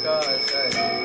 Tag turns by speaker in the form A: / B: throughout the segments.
A: का शरीरा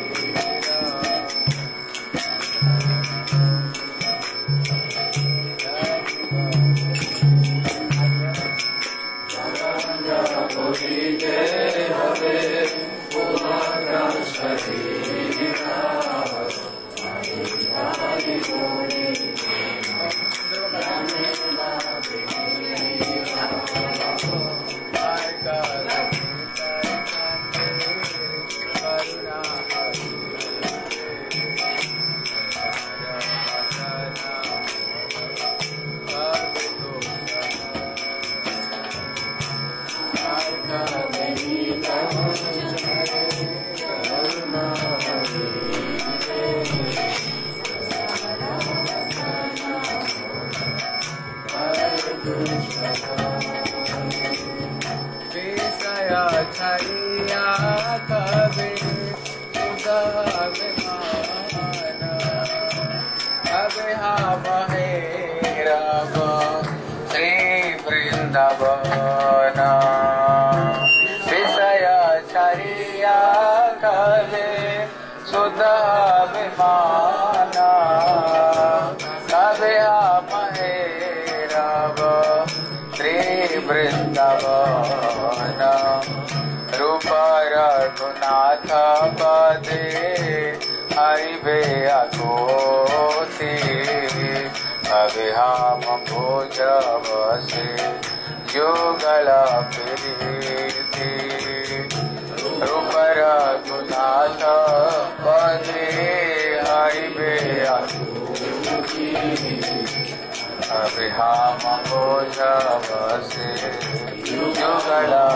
A: ला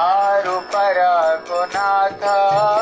A: आर परा को नता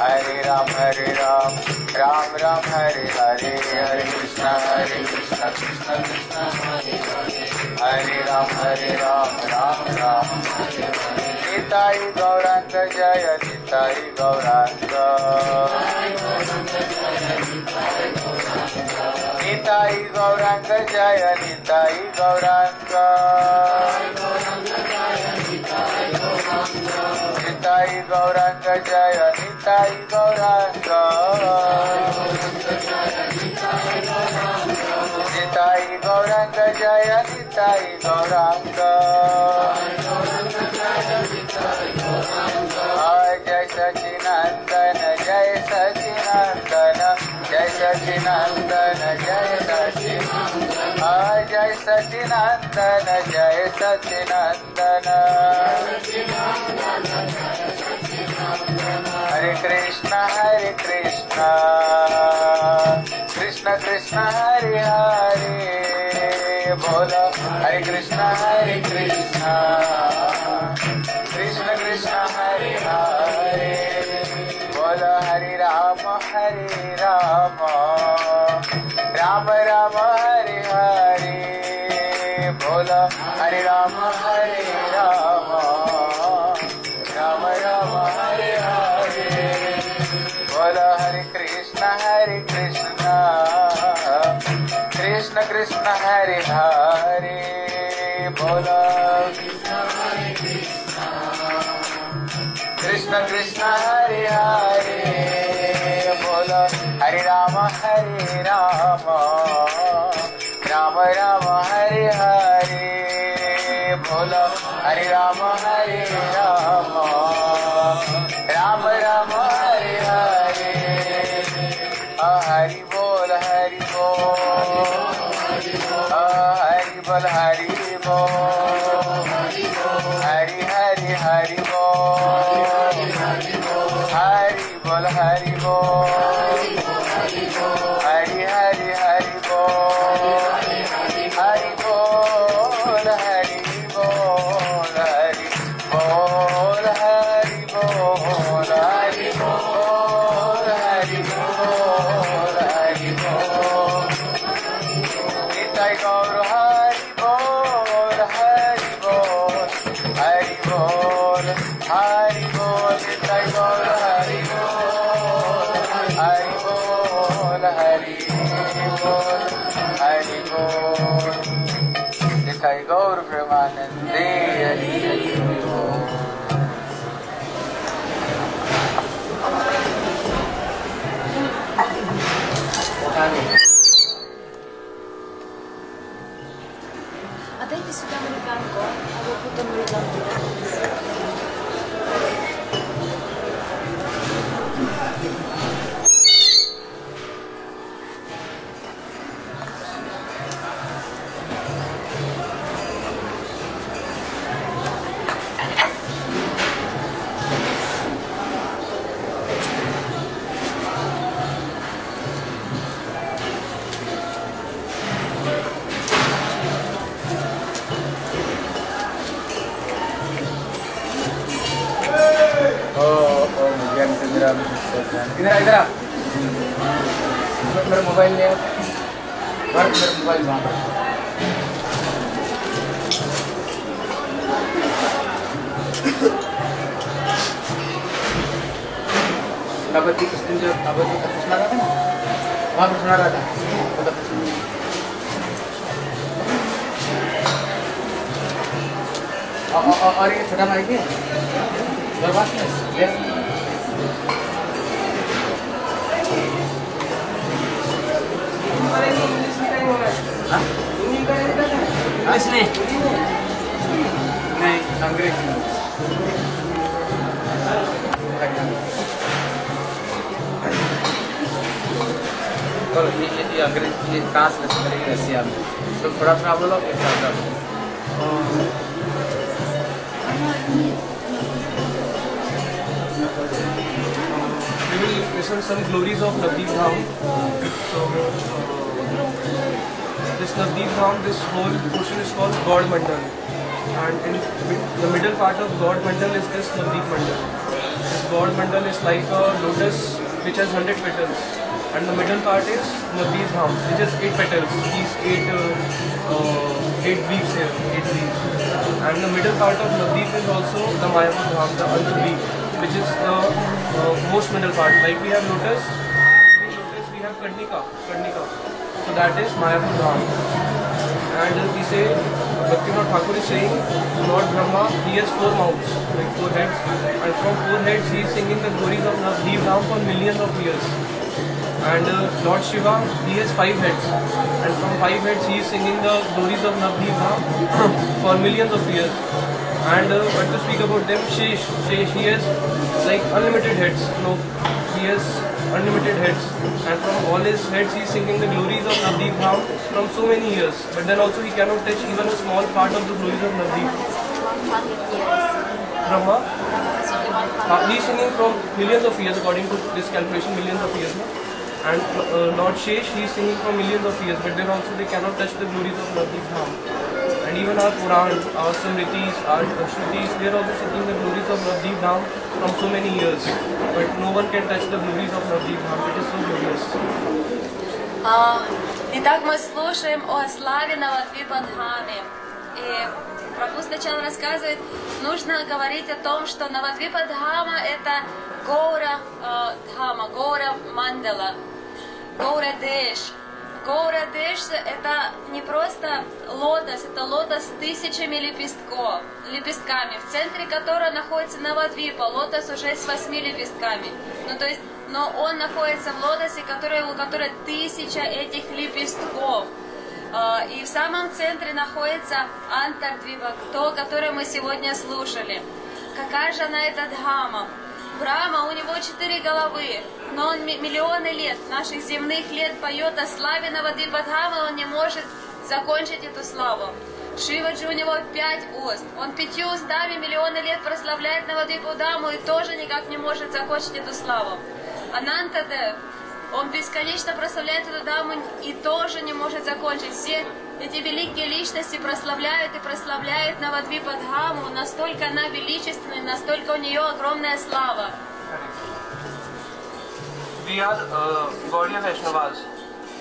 A: हरे राम हरे राम। राम राम, हरे हरे हरे कृष्ण हरे कृष्ण कृष्ण कृष्ण, हरे हरे। हरे राम हरे राम राम राम निताई गौरांग, जय निताई गौरांग। निताई गौरांग, जय निताई गौरांग। निताई गौरांग, जय
B: Sai Goranga Nitai Goranga Jaya Jai Goranga Jai Sachinandana Jai Sachinandana Jai Sachinandana Jai Sachinandana Jai Sachinandana Jai Sachinandana Hare Krishna, Hare Krishna, Krishna Krishna, Hare Hare, Bola, Hare Krishna, Hare Krishna. Which 100 petals. And the middle part is Navdeep Dham, which has 8 petals. These 8, uh, uh, 8 leaves here, 8 leaves. And the middle part of Navdeep is also the Mayapur Dham, the Antardweep, which is the uh, most middle part. Like we have lotus, between lotus we have Karnika, Karnika. So that is Mayapur Dham. And we say, Bhaktivinoda Thakur is saying, Lord Brahma, he has four mouths, like four heads. And from four heads he is singing the glories of Navdeep for millions of years. And uh, Lord Shiva, he has five heads. And from five heads he is singing the glories of Navdeep for millions of years. And uh, but to speak about them, Shesh, Shesh, he has like unlimited heads. No, he has unlimited heads. And from all his heads he is singing the glories of Navdeep Dham from so many years. But then also he cannot touch even a small part of the glories of Navdeep.
C: 100.
B: Brahma,
C: It's only 100.
B: uh, is singing from millions of years according to this calculation, millions of years. And uh, Lord Shesh, he is singing for millions of years, but then also they cannot touch the glories of Navdeep Dham. And even our Puran, our Smritis, our Shrutis, they are also singing the glories of Navdeep Dham from so many years. But no one can touch the glories of Navdeep Dham. It is so glorious.
C: А, Итак, мы слушаем о славе Навадвипадхаме. И Прабhu сначала рассказывает, нужно говорить о том, что Навадвипадхама это Гора э, Дхама, Гора Мандала, Гора Деш. Гора Деш это не просто лотос, это лотос с тысячами лепестков, лепестками, в центре которого находится Навадвипа, лотос уже с восьми лепестками. Ну то есть, но он находится в лотосе, который, у которого тысяча этих лепестков. А, И в самом центре находится Антардвипа, то, которое мы сегодня слушали. Какая же она эта Дхама? Брама, у него четыре головы, но он ми- миллионы лет, наших земных лет поет о славе Навадвипадхамы, он не может закончить эту славу. Шиваджи у него пять уст. Он пятью устами миллионы лет прославляет Навадвипудаму и тоже никак не может закончить эту славу. Анантадев, он бесконечно прославляет эту даму и тоже не может закончить. Все эти великие личности прославляют и прославляют Навадвипадхаму. Настолько она величественна, настолько у нее огромная слава.
B: We are uh, Gaudiya Vaishnavas.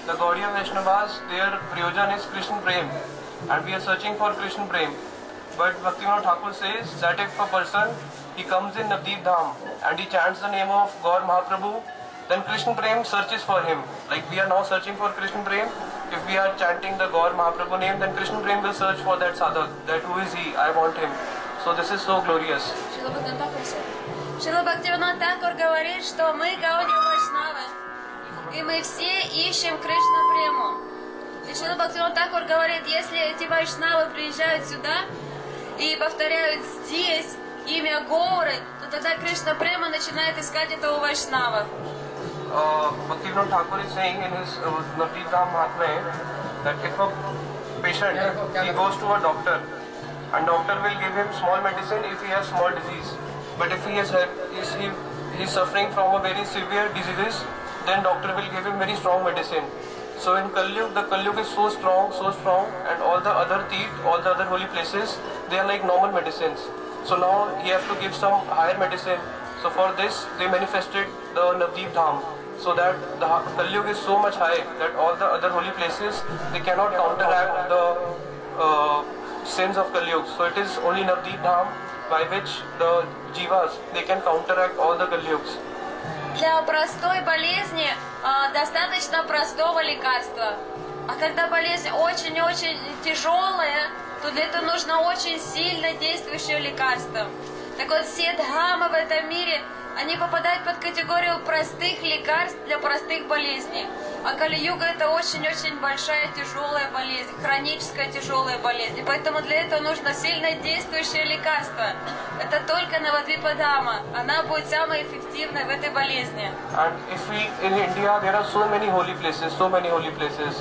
B: The Gaudiya Vaishnavas, their Prayojan is Krishna Prem, and we are searching for Krishna Prem. But Bhaktivinoda Thakur says that if a person he comes in Navdeep Dham and he chants the name of Gaur Mahaprabhu, then Krishna Prem searches for him. Like we are now searching for Krishna Prem. If we are chanting the Gaur Mahaprabhu name, then Krishna Prem will search for that sadhak. That who is he? I want him. So this is so glorious.
C: Шила Бхактивinoda Тхакур говорит, что мы Гаудия Вайшнавы, и мы все ищем Кришна Прему. И Шила Бхактивinoda Тхакур говорит, если эти вайшнавы приезжают сюда и повторяют здесь имя Горы, то тогда Кришна Према начинает искать этого вайшнава.
B: Uh, Bhaktivinoda Thakur is saying in his uh, Navdeep Mahatmya that if a patient he goes to a doctor and doctor will give him small medicine if he has small disease. But if he has is he is suffering from a very severe disease then doctor will give him very strong medicine. So in Kalyug the Kalyug is so strong so strong and all the other teeth all the other holy places they are like normal medicines. So now he has to give some higher medicine. So for this, they manifested the Navdeep Dham, so that the Kalyug is so much high that all the other holy places they cannot counteract the uh, sins of Kalyug. So it is only Navdeep Dham by which the jivas they can counteract all the Kalyugs.
C: Для простой болезни а, достаточно простого лекарства. А когда болезнь очень-очень тяжелая, то для этого нужно очень сильно действующее лекарство. Так вот, все дхамы в этом мире, они попадают под категорию простых лекарств для простых болезней. А Кали-юга это очень-очень большая тяжелая болезнь, хроническая тяжелая болезнь. Поэтому для этого нужно сильно действующее лекарство. Это только Навадвипадама. Она будет самой эффективной в этой болезни.
B: And if we in India there are so many holy places, so many holy places.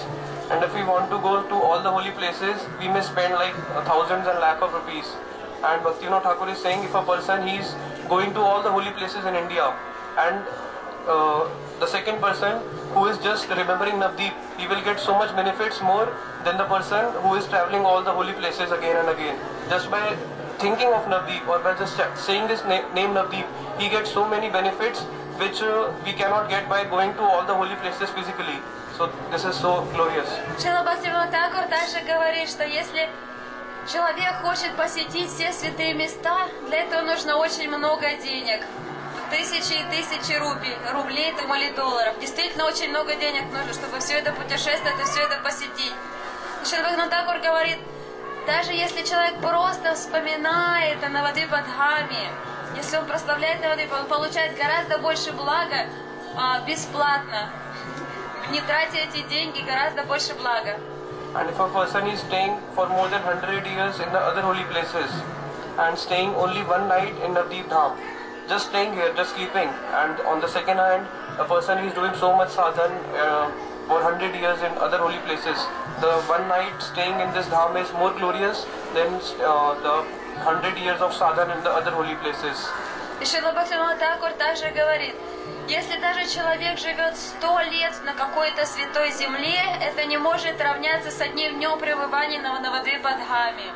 B: And if we want to go to all the holy places, we may spend like thousands and lakh of rupees. And Bhaktivinoda Thakur is saying if a person he is going to all the holy places in India and uh, the second person who is just remembering Navdeep, he will get so much benefits more than the person who is traveling all the holy places again and again. Just by thinking of Navdeep or by just cha- saying this na- name Navdeep, he gets so many benefits which uh, we cannot get by going to all the holy places physically. So this is so glorious.
C: Шила Бхактивinoda Тхакур также говорит, что если человек хочет посетить все святые места, для этого нужно очень много денег. Тысячи и тысячи рупий, рублей там или долларов. Действительно очень много денег нужно, чтобы все это путешествовать и все это посетить. Шила Бхактивinoda Тхакур говорит, даже если человек просто вспоминает о Навадвипадхаме, если он прославляет Навадвипа, он получает гораздо больше блага а, бесплатно. Не тратя эти деньги, гораздо больше блага.
B: And if a person is staying for more than 100 years in the other holy places and staying only one night in Navdeep Dham, just staying here, just sleeping, and on the second hand, a person is doing so much sadhan uh, for 100 years in other holy places, the one night staying in this dham is more glorious than uh, the 100 years of sadhan in the other holy places.
C: И Шрила Бхактивinoda Тхакур также говорит, если даже человек живет сто лет на какой-то святой земле, это не может равняться с одним днем пребывания на Навадвипадхаме.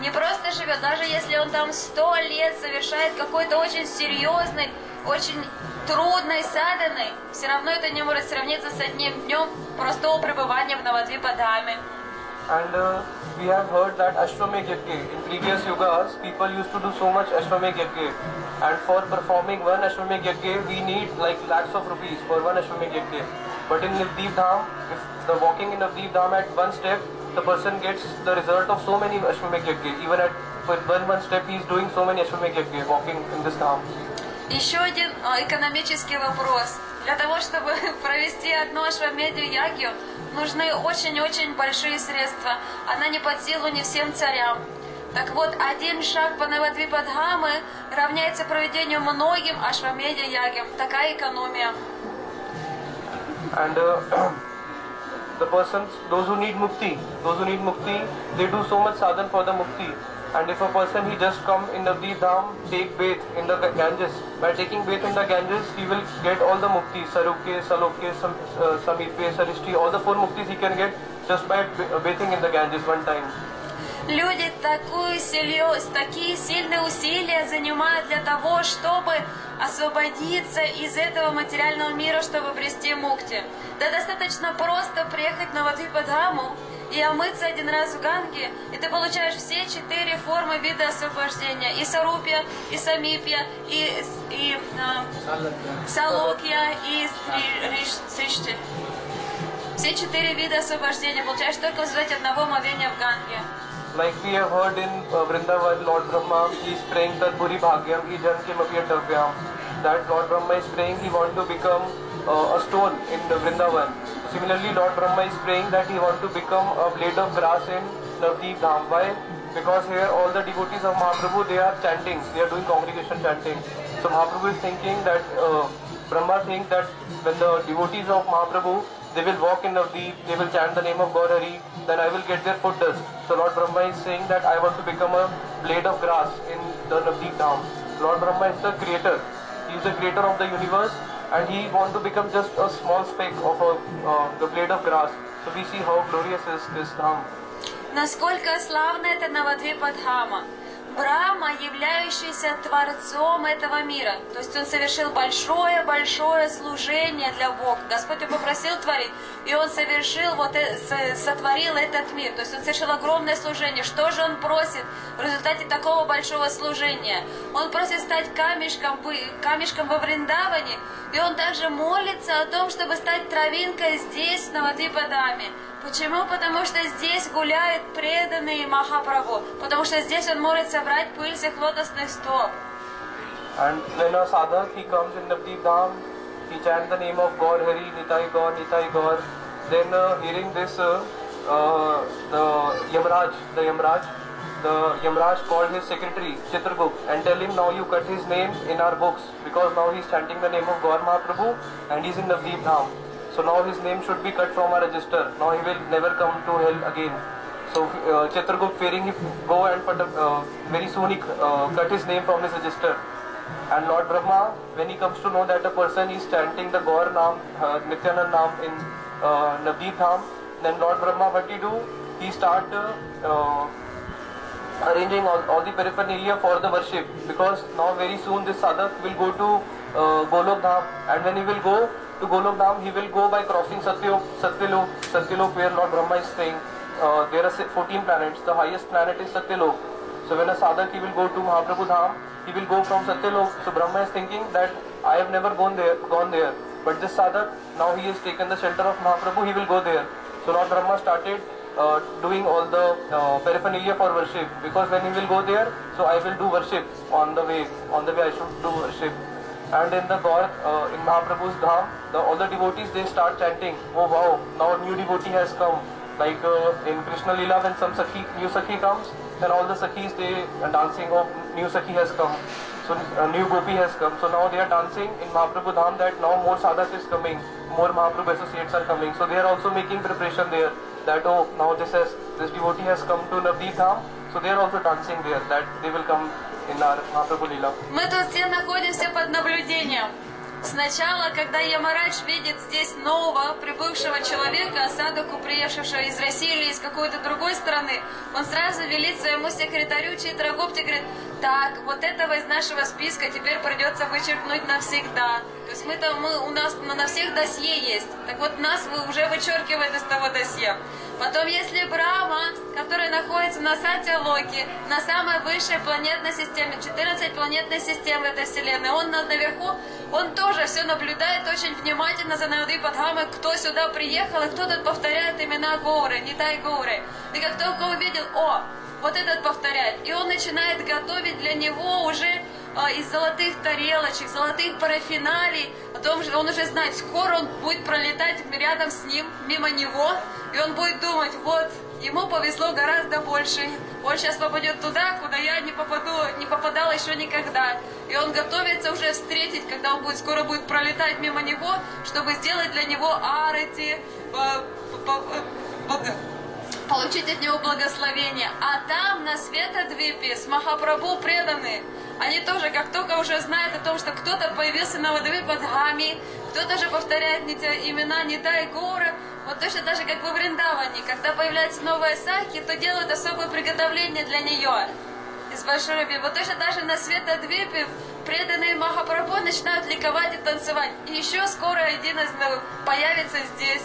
C: Не просто живет, даже если он там сто лет совершает какой-то очень серьезный, очень трудной саданой, все равно это не может сравниться с одним днем простого пребывания в Навадвипадхаме.
B: And uh, we have heard that Ashwamedh Yajna, in previous yugas, people used to do so much Ashwamedh Yajna. And for performing one Ashwamedh Yajna, we need like lakhs of rupees for one Ashwamedh Yajna. But in Navdeep Dham, if the walking in Navdeep Dham at one step, the person gets the result of so many Ashwamedh Yajna. Even at with one one step, he is doing so many Ashwamedh Yajna walking in this Dham.
C: Еще один а, экономический вопрос Для того, чтобы провести одну Ашвамедию Ягью, нужны очень-очень большие средства. Она не под силу не всем царям. Так вот, один шаг по Навадвипадхамы равняется проведению многим Ашвамедия Ягем. Такая экономия.
B: And uh, the persons, those who need mukti, those who need mukti, they do so much sadhan for the mukti. And if a person he just come in the Dham, take bath in the Ganges. By taking bath in the Ganges, he will get all the mukti, Sarupke, Salokke, Sam, uh, Samipke, Sarishti, all the four muktis he can get just by ba- bathing in the Ganges one time.
C: Люди такую силё- такие сильные усилия занимают для того, чтобы освободиться из этого материального мира, чтобы обрести мукти. Да достаточно просто приехать на Вадвипадхаму и омыться один раз в Ганге, и ты получаешь все четыре формы вида освобождения. И Сарупья, и Самипья, и, и а, Салокья, и Сри- Риш- Сришти. Все четыре вида освобождения получаешь только в одного мовения в Ганге.
B: Like we have heard in uh, Vrindavan, Lord Brahma is praying Tadburi Bhagyam, he jan kim apyatavyam. That Lord Brahma is praying he want to become uh, a stone in the Vrindavan. Similarly, Lord Brahma is praying that he want to become a blade of grass in Navdeep Dham. Why? Because here all the devotees of Mahaprabhu they are chanting, they are doing congregation chanting. So Mahaprabhu is thinking that uh, Brahma thinks that when the devotees of Mahaprabhu they will walk in Navdeep, they will chant the name of God then I will get their foot dust. So Lord Brahma is saying that I want to become a blade of grass in the Navdeep Dham. Lord Brahma is the creator. He is the creator of the universe and he want to become just a small speck of a, uh, the blade of grass. So we see how glorious is this Dham.
C: Насколько славна это Навадвипадхама. Брахма, являющийся Творцом этого мира. То есть он совершил большое-большое служение для Бога. Господь его попросил творить, и он совершил, вот, э- со- сотворил этот мир. То есть он совершил огромное служение. Что же он просит в результате такого большого служения? Он просит стать камешком, камешком во Вриндаване, и он также молится о том, чтобы стать травинкой здесь, в Навадвипадаме. Почему? Потому что здесь гуляет преданный Махапрабху. Потому что здесь он может собрать пыль с их лотосных стоп.
B: And when a sadhak he comes in Navdeep Dham, he chants the name of God Hari, Nitai Gaur, Nitai Gaur. Then uh, hearing this, uh, uh, the Yamraj, the Yamraj, the Yamraj called his secretary Chitragupta and tell him now you cut his name in our books because now he's chanting the name of Gaur Mahaprabhu and he's in Navdeep Dham. So now his name should be cut from our register. Now he will never come to hell again. So uh, fearing he go and put, uh, very soon he uh, cut his name from his register. And Lord Brahma, when he comes to know that a person is chanting the Gaur Naam, uh, Nityanand Naam in uh, Dham, then Lord Brahma, what he do? He start uh, arranging all, all the paraphernalia for the worship because now very soon this sadhak will go to uh, Golok Dham and when he will go to Golok Dham he will go by crossing Satyalok, Satyalok, Satyalok where Lord Brahma is staying. Uh, there are 14 planets, the highest planet is Satyalok. So when a sadhak he will go to Mahaprabhu Dham, he will go from Satyalok. So Brahma is thinking that I have never gone there, gone there. But this sadhak, now he has taken the shelter of Mahaprabhu, he will go there. So Lord Brahma started uh, doing all the uh, paraphernalia for worship because when he will go there, so I will do worship on the way, on the way I should do worship. And in the Gaur, uh, in Mahaprabhu's Dham, the, all the devotees they start chanting, oh wow, now a new devotee has come. Like uh, in Krishna Lila when some Sakhi, new Sakhi comes, then all the Sakhis they are dancing, oh new Sakhi has come. So a new Gopi has come. So now they are dancing in Mahaprabhu Dham that now more sadhak is coming, more Mahaprabhu associates are coming. So they are also making preparation there that oh now this has this devotee has come to Navdeep Dham. So they are also dancing there that they will come
C: Мы тут все находимся под наблюдением. Сначала, когда Ямарадж видит здесь нового прибывшего человека, садаку, приехавшего из России или из какой-то другой страны, он сразу велит своему секретарю Читрагупте, говорит, так, вот этого из нашего списка теперь придется вычеркнуть навсегда. То есть мы там, мы, у нас на, на всех досье есть. Так вот нас вы- уже вычеркивает из того досье. Потом, если Брама, который находится на Сатья Локи, на самой высшей планетной системе, 14 планетной систем этой Вселенной, он наверху, он тоже все наблюдает очень внимательно за Навады Падхамой, кто сюда приехал и кто тут повторяет имена Гоуры, Нитай Гоуры. И как только увидел, о, вот этот повторяет, и он начинает готовить для него уже из золотых тарелочек, золотых парафиналей, о том, что он уже знает, скоро он будет пролетать рядом с ним, мимо него, и он будет думать, вот, ему повезло гораздо больше. Он сейчас попадет туда, куда я не попаду, не попадала еще никогда. И он готовится уже встретить, когда он будет, скоро будет пролетать мимо него, чтобы сделать для него арати, по- по- получить от него благословение. А там, на Светодвипе, с Махапрабху преданные, они тоже, как только уже знают о том, что кто-то появился на Вадаве под Гами, кто-то же повторяет не те имена не та и Гора, вот точно так же, как во Вриндаване, когда появляется новая Сахи, то делают особое приготовление для нее из большой любви. Вот точно так же на Светодвипе преданные Махапрабху начинают ликовать и танцевать. И еще скоро один из них появится здесь.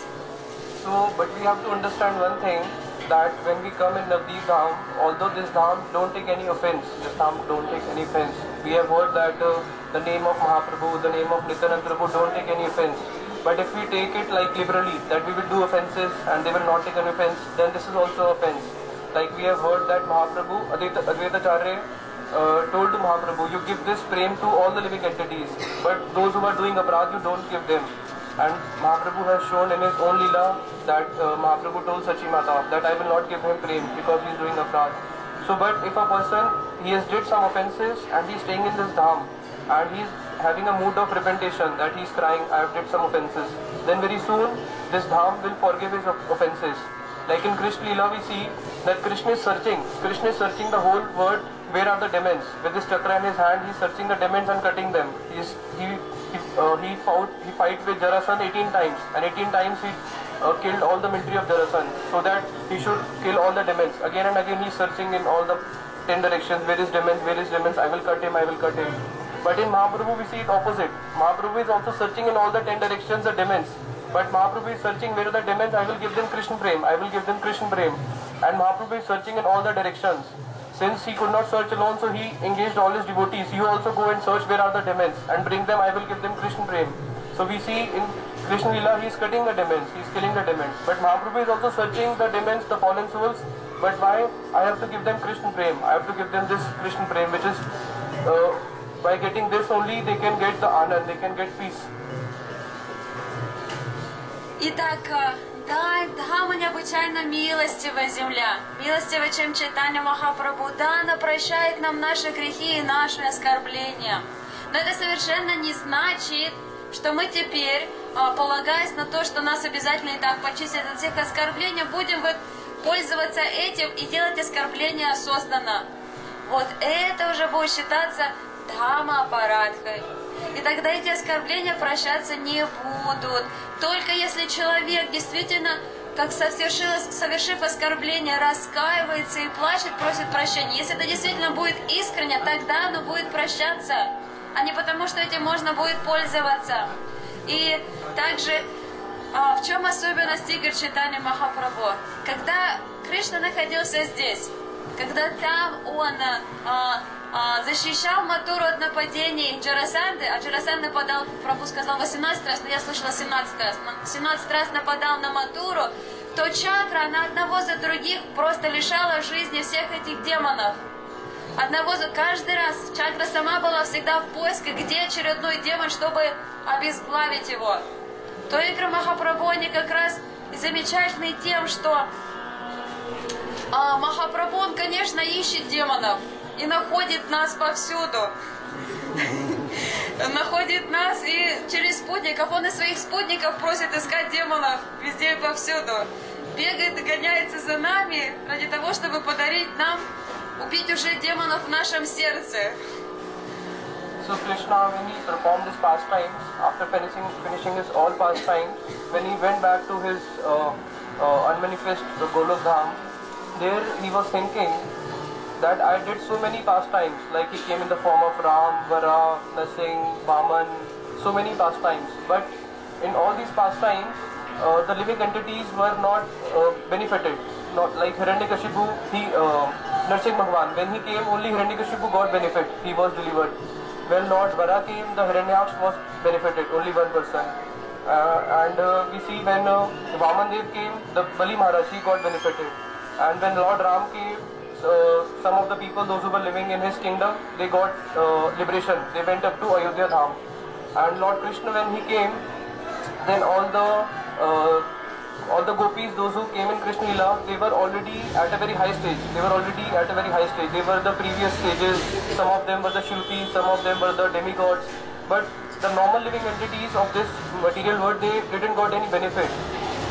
B: So, but we have to understand one thing that when we come in Navdeep Dham, although this Dham don't take any offense, this Dham don't take any offense. We have heard that uh, the name of Mahaprabhu, the name of Nityanand Prabhu don't take any offense. But if we take it like liberally, that we will do offenses and they will not take any offense, then this is also offense. Like we have heard that Mahaprabhu, Advaita, Acharya, uh, told to Mahaprabhu, you give this prem to all the living entities, but those who are doing aparad, you don't give them. And Mahaprabhu has shown in his own lila that uh, Mahaprabhu told Sachi Mata that I will not give him prem because he is doing aparad. So, but if a person he has did some offences and he is staying in this dham and he is having a mood of repentation that he is crying, I have did some offences, then very soon this dham will forgive his offences. Like in Krishna Lila, we see that Krishna is searching. Krishna is searching the whole world. Where are the demons? With his chakra in his hand, he is searching the demons and cutting them. He is, he, uh, he fought he fight with Jarasandh 18 times, and 18 times he uh, killed all the military of Jarasandh, so that he should kill all the demons. Again and again, he is searching in all the ten directions. Where is demons? Where is demons? I will cut him. I will cut him. But in Mahaprabhu, we see it opposite. Mahaprabhu is also searching in all the ten directions the demons. But Mahaprabhu is searching where are the demons, I will give them Krishna Prem, I will give them Krishna Prem. And Mahaprabhu is searching in all the directions. Since he could not search alone, so he engaged all his devotees. You also go and search where are the demons and bring them, I will give them Krishna Prem. So we see in Krishna Lila, he is cutting the demons, he is killing the demons. But Mahaprabhu is also searching the demons, the fallen souls. But why? I have to give them Krishna Prem. I have to give them this Krishna Prem, which is, uh, by getting this only, they can get the anand, they can get peace.
C: Итак, э, да, Дхама необычайно милостивая земля, милостивая, чем читание Махапрабху. Да, она прощает нам наши грехи и наши оскорбления. Но это совершенно не значит, что мы теперь, а, полагаясь на то, что нас обязательно и так почистят от всех оскорблений, будем вот пользоваться этим и делать оскорбления осознанно. Вот это уже будет считаться дхама аппараткой. И тогда эти оскорбления прощаться не будут. Только если человек действительно, как совершив оскорбление, раскаивается и плачет, просит прощения. Если это действительно будет искренне, тогда оно будет прощаться, а не потому, что этим можно будет пользоваться. И также а, в чем особенность игр читания Махапрабху? Когда Кришна находился здесь, когда там он а, защищал Матуру от нападений Джарасанды, а Джарасанд нападал, Прабhu сказал 18 раз, но я слышала 17 раз, на- 17 раз нападал на Матуру, то чакра на одного за других просто лишала жизни всех этих демонов. Одного за каждый раз чакра сама была всегда в поиске, где очередной демон, чтобы обезглавить его. То игры Махапрабху, они как раз и замечательны тем, что а, Махапрабху, он, конечно, ищет демонов и находит нас повсюду. Находит нас и через спутников. Он из своих спутников просит искать демонов везде и повсюду. Бегает и гоняется за нами ради того, чтобы подарить нам убить уже демонов в нашем сердце.
B: So Krishna, when he performed his pastimes, after finishing finishing his all pastimes, when he went back to his uh, uh, unmanifest Golok Dham, there he was thinking that I did so many pastimes, like he came in the form of Ram, Vara, Nasing, Vaman, so many pastimes. But in all these pastimes, uh, the living entities were not uh, benefited. Not like Hiranyakashipu, he uh, Narsingh Bhagwan, when he came, only Hiranyakashipu got benefit. He was delivered. When Lord Vara came, the Hiranyaksh was benefited, only one person. Uh, and uh, we see when uh, Vaman Dev came, the Bali Maharaj, he got benefited. And when Lord Ram came, uh, some of the people, those who were living in his kingdom, they got uh, liberation. They went up to Ayodhya Dham. And Lord Krishna, when he came, then all the uh, all the gopis, those who came in Krishna Lila, they were already at a very high stage. They were already at a very high stage. They were the previous stages. Some of them were the Shilpis, some of them were the demigods. But the normal living entities of this material world, they didn't got any benefit.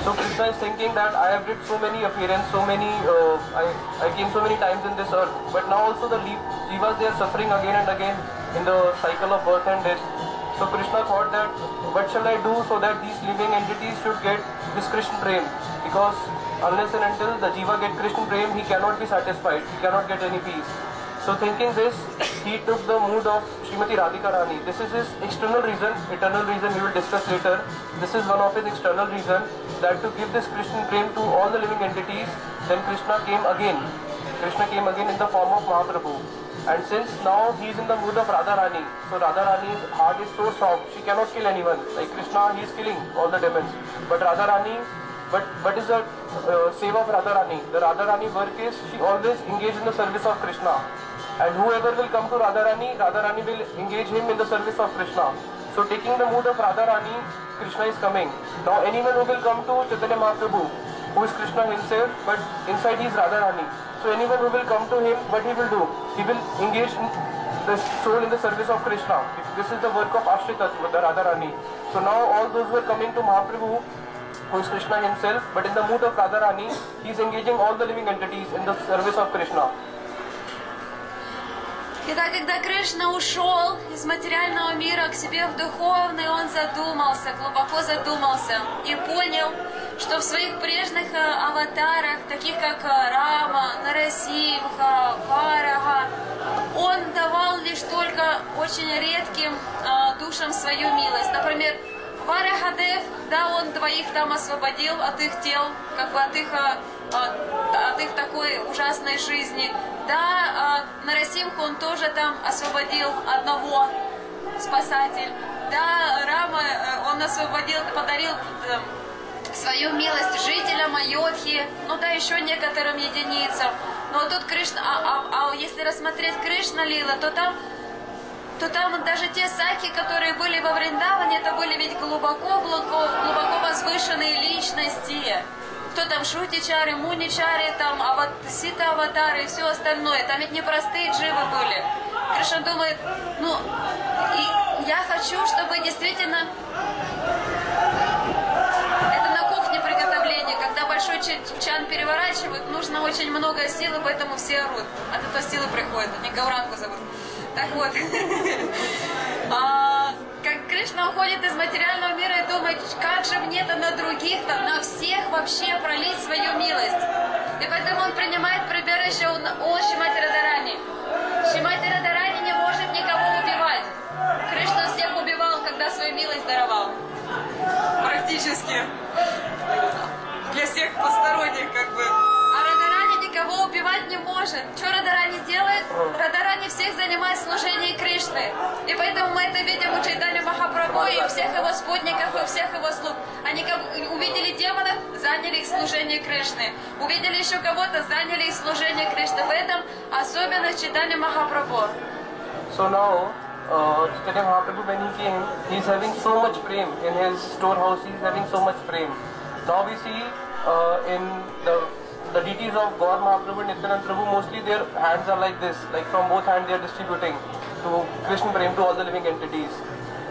B: So Krishna is thinking that I have did so many appearance, so many, uh, I, I came so many times in this earth. But now also the jivas, they are suffering again and again in the cycle of birth and death. So Krishna thought that what shall I do so that these living entities should get this Krishna prem? Because unless and until the jiva get Krishna prem, he cannot be satisfied. He cannot get any peace. So thinking this, he took the mood of Srimati Radhika Rani. This is his external reason, eternal reason we will discuss later. This is one of his external reason that to give this Krishna prem to all the living entities, then Krishna came again. Krishna came again in the form of Mahaprabhu. And since now he is in the mood of Radharani, so Radharani's heart is so soft, she cannot kill anyone. Like Krishna, he is killing all the demons. But Radharani, but what is the uh, save of Radharani? The Radharani work is she always engaged in the service of Krishna. And whoever will come to Radharani, Radharani will engage him in the service of Krishna. So taking the mood of Radharani, Krishna is coming. Now anyone who will come to Chaitanya Mahaprabhu, who is Krishna himself, but inside he is Radharani. So anyone who will come to him, what he will do? He will engage the soul in the service of Krishna. This is the work of Ashritatva, the Radharani. So now all those who are coming to Mahaprabhu, who is Krishna himself, but in the mood of Radharani, he is engaging all the living entities in the service of Krishna.
C: Итак, когда Кришна ушел из материального мира к себе в духовный, он задумался, глубоко задумался и понял, что в своих прежних э, аватарах, таких как э, Рама, Нарасимха, Варага, он давал лишь только очень редким э, душам свою милость. Например, Варахадев, да, он двоих там освободил от их тел, как бы от их, от такой ужасной жизни. Да, э, Нарасимху он тоже там освободил одного спасатель. Да, Рама э, он освободил, подарил э, свою милость жителям Айодхи, ну да, еще некоторым единицам. Но тут Кришна, а, а, а если рассмотреть Кришна Лила, то там то там даже те саки, которые были во Вриндаване, это были ведь глубоко, глубоко, глубоко возвышенные личности. Кто там Шутичары, Муничары, там ават, Сита Аватары и все остальное. Там ведь непростые дживы были. Кришна думает, ну, и я хочу, чтобы действительно это на кухне приготовление, когда большой чан переворачивают, нужно очень много силы, поэтому все орут. От этого силы приходят, не Гауранку зовут. Так вот, а, как Кришна уходит из материального мира и думает, как же мне-то на других-то, на всех вообще пролить свою милость. И поэтому он принимает прибежище у, у Шимати Радарани. Шимати Радарани не может никого убивать. Кришна всех убивал, когда свою милость даровал. Практически. Для всех посторонних как бы. Убивать не может. Что Радарани делает? Радарани всех занимает служение Кришны. И поэтому мы это видим у Чайтани Махапрабху и у всех его спутников, и у всех его слуг. Они как увидели демонов, заняли их служение Кришны. Увидели еще кого-то, заняли их служение Кришны. В этом особенность Чайтани Махапрабху.
B: So now, uh, Chaitanya Mahaprabhu when he came, he is having so much prem in his storehouse. He is having so much prem. Now we see uh, in the the deities of God Mahaprabhu and Nityanand Prabhu, mostly their hands are like this, like from both hands they are distributing to Krishna Prem to all the living entities.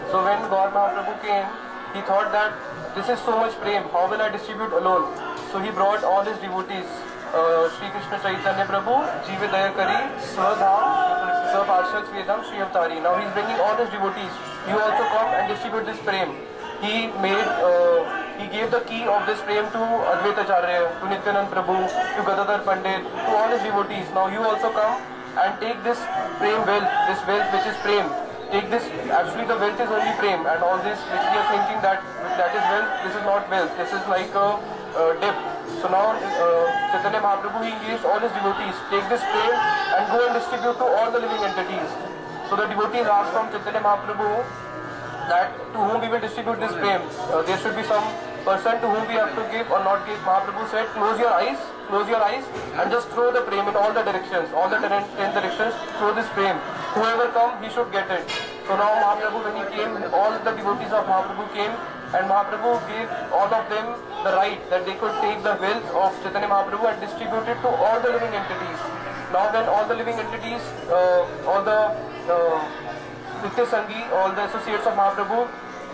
B: So when God Mahaprabhu came, he thought that this is so much Prem, how will I distribute alone? So he brought all his devotees, uh, Sri Krishna Chaitanya Prabhu, Jiva Dayakari, Swadham, Saparshad Svedam, Sri Avatari. Now he is bringing all his devotees. You also come and distribute this Prem. He made uh, he gave the key of this prem to Advaita Acharya, to Nityanand Prabhu, to Gadadhar Pandit, to all his devotees. Now you also come and take this prem wealth, this wealth which is prem. Take this, actually the wealth is only prem and all this which we are thinking that that is wealth, this is not wealth, this is like a uh, dip. So now uh, Chaitanya Mahaprabhu he engaged all his devotees, take this prem and go and distribute to all the living entities. So the devotees asked from Chaitanya Mahaprabhu that to whom we will distribute this prem. Uh, there should be some person to whom we have to give or not give. Mahaprabhu said, close your eyes close your eyes and just throw the frame in all the directions, all the 10, 10 directions, throw this frame. Whoever come, he should get it. So now Mahaprabhu when he came, all the devotees of Mahaprabhu came and Mahaprabhu gave all of them the right that they could take the wealth of Chaitanya Mahaprabhu and distribute it to all the living entities. Now when all the living entities, uh, all the uh, Nitya Sangi, all the associates of Mahaprabhu,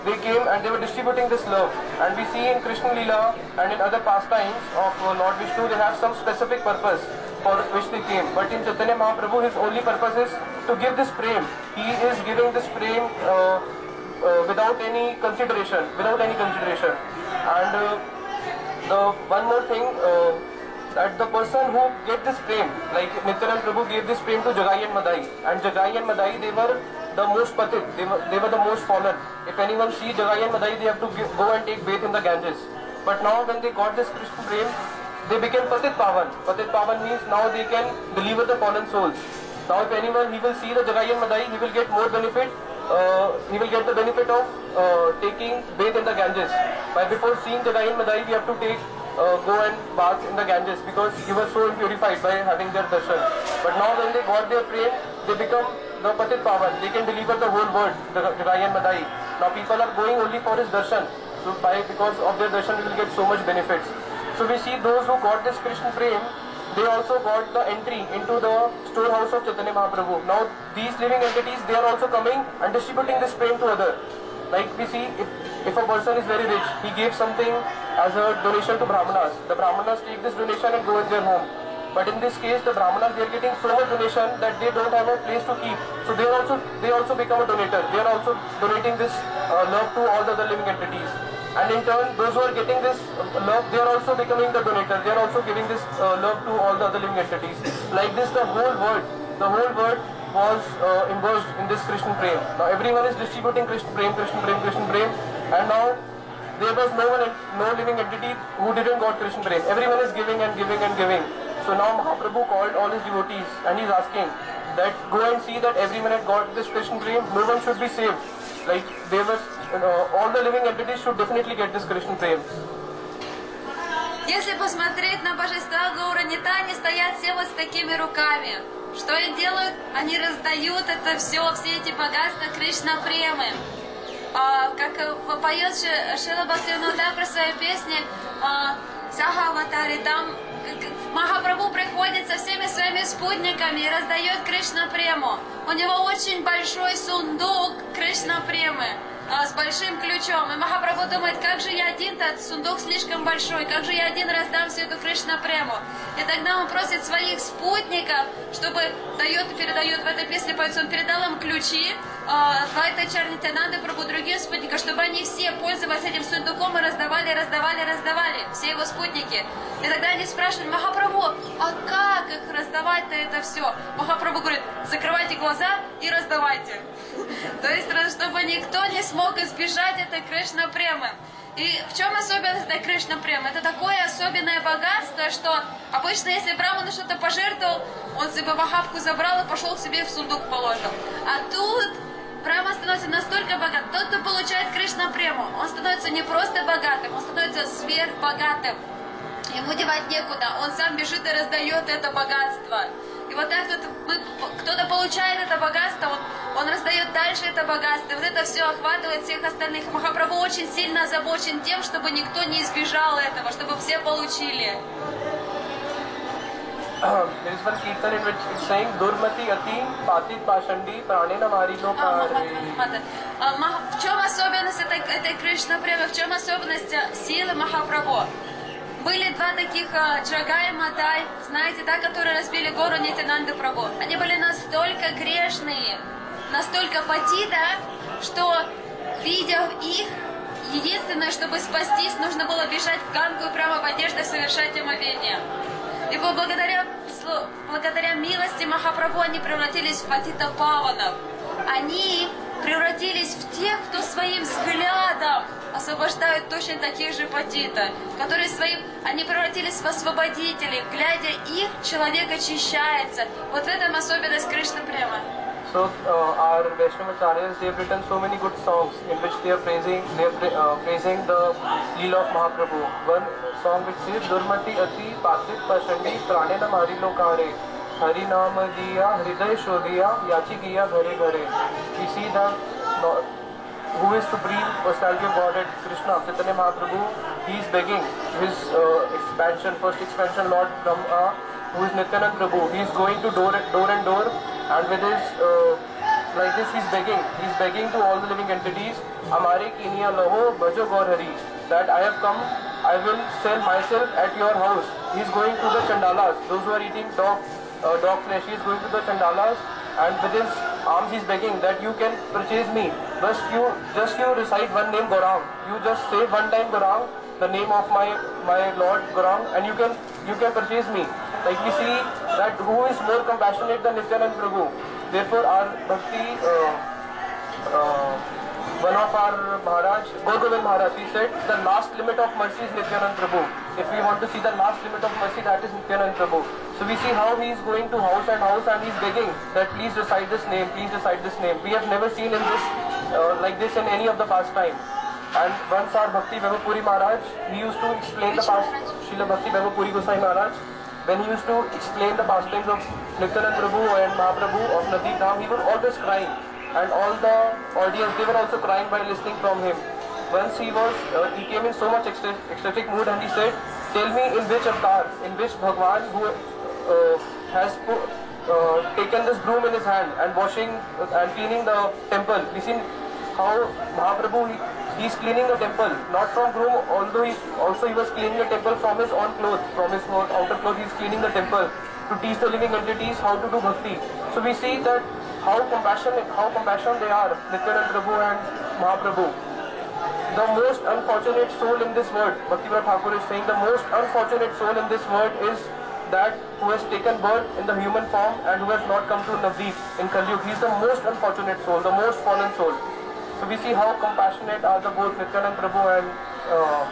B: they came and they were distributing this love. And we see in Krishna Lila and in other pastimes of uh, Lord Vishnu, they have some specific purpose for which they came. But in Chaitanya Mahaprabhu, his only purpose is to give this prem. He is giving this prem uh, uh, without any consideration, without any consideration. And uh, the one more thing, uh, that the person who get this prem, like Nityanand Prabhu gave this prem to Jagai and Madai, and Jagai and Madai, they were the most patit, they were, they were the most fallen. If anyone see Jagai and Madai, they have to give, go and take bath in the Ganges. But now when they got this Krishna prem, they became patit pavan. Patit pavan means now they can deliver the fallen souls. Now if anyone, he will see the Jagai and Madai, he will get more benefit uh, he will get the benefit of uh, taking bath in the Ganges. But before seeing Jagai and Madai, we have to take uh, go and bath in the Ganges because he was so impurified by having their darshan. But now when they got their prem, they become the Patit Pavan. They can deliver the whole world, the Jagai and Madai. Now people are going only for his darshan. So by because of their darshan, we will get so much benefits. So we see those who got this Krishna prem, they also got the entry into the storehouse of Chaitanya Mahaprabhu. Now these living entities, they are also coming and distributing this prem to other. Like we see, if, if a person is very rich, he gives something as a donation to Brahmanas. The Brahmanas take this donation and go in their home. But in this case, the Brahmanas, they are getting so much donation that they don't have a place to keep. So they also, they also become a donator. They are also donating this uh, love to all the other living entities. And in turn, those who are getting this uh, love, they are also becoming the donator. They are also giving this uh, love to all the other living entities. Like this, the whole world, the whole world was uh, immersed in this Krishna Prem. Now everyone is distributing Krishna Prem, Krishna Prem, Krishna Prem. And now there was no one, no living entity who didn't got Krishna Prem. Everyone is giving and giving and giving. So now Mahaprabhu called all his devotees and he's asking that go and see that everyone had got this Krishna Prem. No one should be saved. Like they were, you know, all the living entities should definitely get this Krishna Prem.
C: Если посмотреть на божества Гауранита, они стоят все вот с такими руками. Что они делают? Они раздают это все, все эти богатства Кришна Премы. А, как э, поет Ши- Шила Бхактивинода про своей песне а, Саха Аватари, там Махапрабху приходит со всеми своими спутниками и раздает Кришна Прему. У него очень большой сундук Кришна Премы а, с большим ключом. И Махапрабху думает, как же я один-то, сундук слишком большой, как же я один раздам всю эту Кришна Прему. И тогда он просит своих спутников, чтобы дает и передает в этой песне, поется, он передал им ключи, Вайта Чарнитянанды Прабу, другим спутникам, чтобы они все пользовались этим сундуком и раздавали, раздавали, раздавали, все его спутники. И тогда они спрашивали, Махапрабху, а как их раздавать-то это все? Махапрабху говорит, закрывайте глаза и раздавайте. То есть, чтобы никто не смог избежать этой Кришна премы. И в чем особенность этой Кришна премы? Это такое особенное богатство, что обычно, если Браману что-то пожертвовал, он себе в забрал и пошел к себе в сундук положил. А тут Брахма становится настолько богат. Тот, кто получает Кришна прему, он становится не просто богатым, он становится сверхбогатым. Ему девать некуда, он сам бежит и раздает это богатство. И вот так вот кто-то получает это богатство, он, он раздает дальше это богатство. И вот это все охватывает всех остальных. Махапрабху очень сильно озабочен тем, чтобы никто не избежал этого, чтобы все получили.
B: there is one kirtan in which it's saying Durmati Ati Patit Pashandi Pranena Marino
C: А. А, В чем особенность этой, этой Кришна премы? В чем особенность а, силы Махапрабху? Были два таких а, Джагай и Матай, знаете, да, которые разбили гору Нитянанды Прабу. Они были настолько грешные, настолько патита, что, видя их, единственное, чтобы спастись, нужно было бежать в Гангу и прямо в одеждах совершать омовение. И благодаря, благодаря милости Махапрабху они превратились в патита паванов. Они превратились в тех, кто своим взглядом освобождают точно таких же патита, которые своим, они превратились в освободителей. Глядя их, человек очищается. Вот в этом особенность Кришны Према.
B: So uh, our Vaishnavacharyas, they have written so many good songs in which they are praising, they are pra- uh, praising the Leela of Mahaprabhu. One song which says, Durmati ati patit pashandi prane na mari lokare. Hari naam diya, hriday shodhiya, yachi kiya ghare ghare. We see the Lord- who is supreme personality of Godhead, Krishna, Chaitanya Mahaprabhu, he is begging his uh, expansion, first expansion Lord Brahma, who is Nityanand Prabhu. He is going to door, door and door and with his, uh, like this he is begging. He is begging to all the living entities, Amare kiniya loho bhajo gaur hari, that I have come, I will sell myself at your house. He is going to the Chandalas, those who are eating dog, uh, dog flesh. He is going to the Chandalas and with his arms he is begging that you can purchase me. Just you, just you recite one name Gaurang. You just say one time Gaurang, the name of my my Lord Gaurang, and you can you can purchase me. Like we see that who is more compassionate than Nityanand Prabhu. Therefore, our bhakti. Uh, uh, one of our Maharaj, Gogovind Maharaj, he said the last limit of mercy is Nityanand Prabhu. If we want to see the last limit of mercy, that is Nityanand Prabhu. So we see how he is going to house and house and he is begging that please recite this name, please recite this name. We have never seen in this uh, like this in any of the past time. And once our Bhakti Vaibhavpuri Maharaj, he used to explain the past, Srila Bhakti Vaibhavpuri Gosai Maharaj, when he used to explain the pastimes of Nityanand Prabhu and Mahaprabhu of Nadi Dham, he was always crying. And all the audience, they were also crying by listening from him. Once he was, uh, he came in so much ecstatic mood and he said, tell me in which avatar, in which Bhagwan who uh, has uh, taken this broom in his hand and washing uh, and cleaning the temple. We see how Mahaprabhu, he, he's cleaning the temple, not from broom, although he, also he was cleaning the temple from his own clothes, from his own outer clothes, he's cleaning the temple to teach the living entities how to do bhakti. So we see that how compassionate, how compassionate they are, Nityanand Prabhu and Mahaprabhu. The most unfortunate soul in this world, Bhaktivinoda Thakur is saying, the most unfortunate soul in this world is that who has taken birth in the human form and who has not come to Navdeep in Kali Yuga. He is the most unfortunate soul, the most fallen soul. So we see how compassionate are the both Nityanand Prabhu and uh,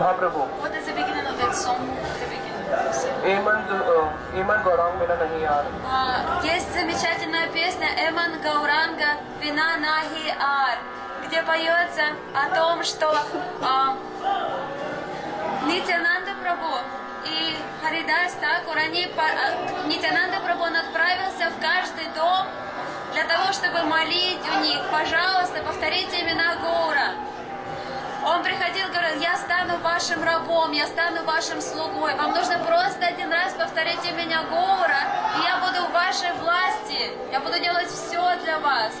B: Mahaprabhu.
C: What is the beginning of that song? The beginning.
B: Amen, uh, Amen Gaurang Mena Nahi Yaar.
C: А, Есть замечательная песня Эман Гауранга «Вина Нахи Ар», где поется о том, что а, Нитянанда Прабhu и Харидас Такур, они, а, Нитянанда Прабhu, он отправился в каждый дом для того, чтобы молить у них, пожалуйста, повторите имена Гаура. Он приходил говорил, я стану вашим рабом, я стану вашим слугой. Вам нужно просто один раз повторить меня Гоура, и я буду в вашей власти. Я буду делать все для вас.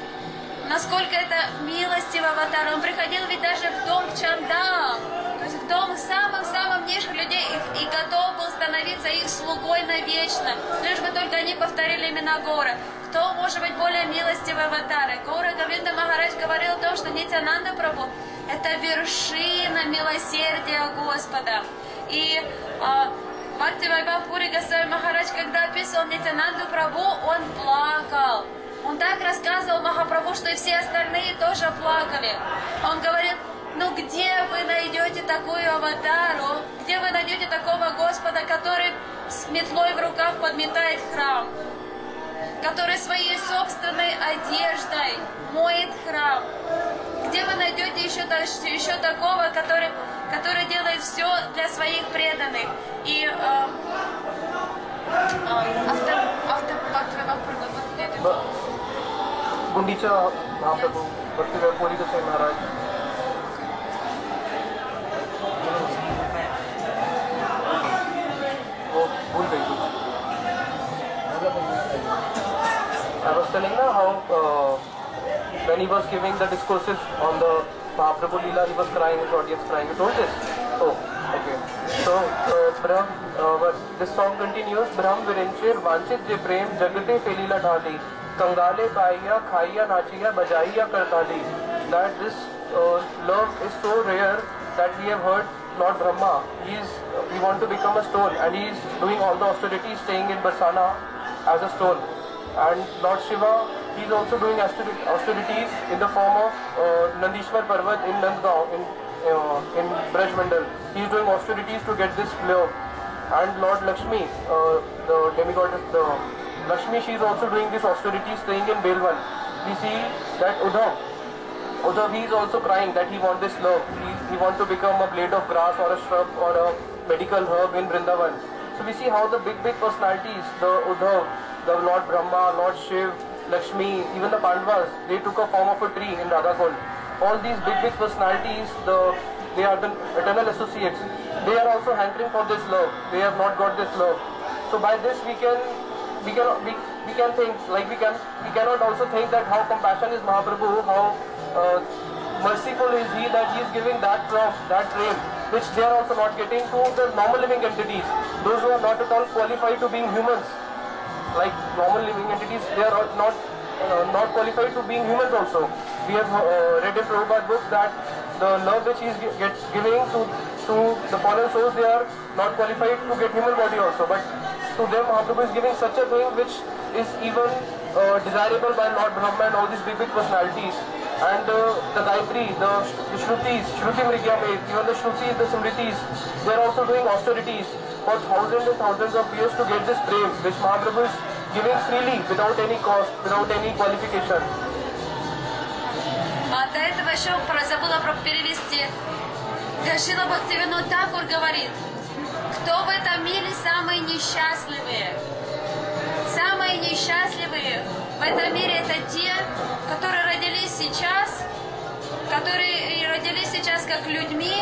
C: Насколько это милостивый аватар. Он приходил ведь даже в дом к Чандам, то есть в дом самых-самых низших людей, и, и готов был становиться их слугой навечно, лишь бы только они повторили имена Гора. Кто может быть более милостивый аватар? Гора Гавинда Махарадж говорил о том, что Нитянанда Прабhu это вершина милосердия Господа. И а, Бхакти Вайбав Пури Госвами Махарадж, когда описывал Нитянанду Прабhu, он плакал. Он так рассказывал Махапрабху, что и все остальные тоже плакали. Он говорит, ну где вы найдете такую аватару, где вы найдете такого Господа, который с метлой в руках подметает храм, который своей собственной одеждой моет храм. Где вы найдете еще, еще такого, который, который делает все для своих преданных? И э, э, автор, автор, автор,
B: But Gundicha Mahaprabhu, Bhakti Vaibhavpuri Gosai Maharaj. वो भूल गई कुछ I was telling now how uh, when he was giving the discourses on the Mahaprabhu Leela, he was crying, his audience crying. You told this? Oh, okay. So, uh, Brahm, uh, this song continues. Brahm Virinchir Vanchit Je Prem Jagate Felila Dhali That this uh, love is so rare that we have heard Lord Brahma. He is, we want to become a stone and he is doing all the austerities staying in Barsana as a stone. And Lord Shiva, he is also doing austeri- austerities in the form of uh, Nandishwar Parvat in Nandgaon, in, uh, in Braj Mandal. He is doing austerities to get this love. And Lord Lakshmi, uh, the demigod, the Lakshmi, she is also doing this austerity, staying in Belwan. We see that Uddhav, Uddhav, he is also crying that he wants this love. He, he wants to become a blade of grass or a shrub or a medical herb in Vrindavan. So we see how the big, big personalities, the Uddhav, the Lord Brahma, Lord Shiv, Lakshmi, even the Pandavas, they took a form of a tree in Radhakund. All these big, big personalities, the they are the eternal associates. They are also hankering for this love. They have not got this love. So by this we can we can we, we can think like we can we cannot also think that how compassion is Mahaprabhu, how uh, merciful is he that he is giving that love, that rain, which they are also not getting to the normal living entities, those who are not at all qualified to being humans. Like normal living entities, they are not uh, not qualified to being humans also. We have uh, read in Prabhupada books that the love which he is gets giving to to the fallen souls, they are not qualified to get human body also. But to them, Mahaprabhu is giving such a thing which is even uh, desirable by Lord Brahma and all these big big personalities. And uh, the Gayatri, the, Sh- the Shrutis, Shruti Mrigyame, even the Shrutis, the Smritis, they are also doing austerities for thousands and thousands of years to get this prem, which Mahaprabhu is giving freely without any cost, without any qualification.
C: А до этого еще про- забыла про перевести. Гашила Бхактивину Такур говорит, кто в этом мире самые несчастливые? Самые несчастливые в этом мире это те, которые родились сейчас, которые родились сейчас как людьми,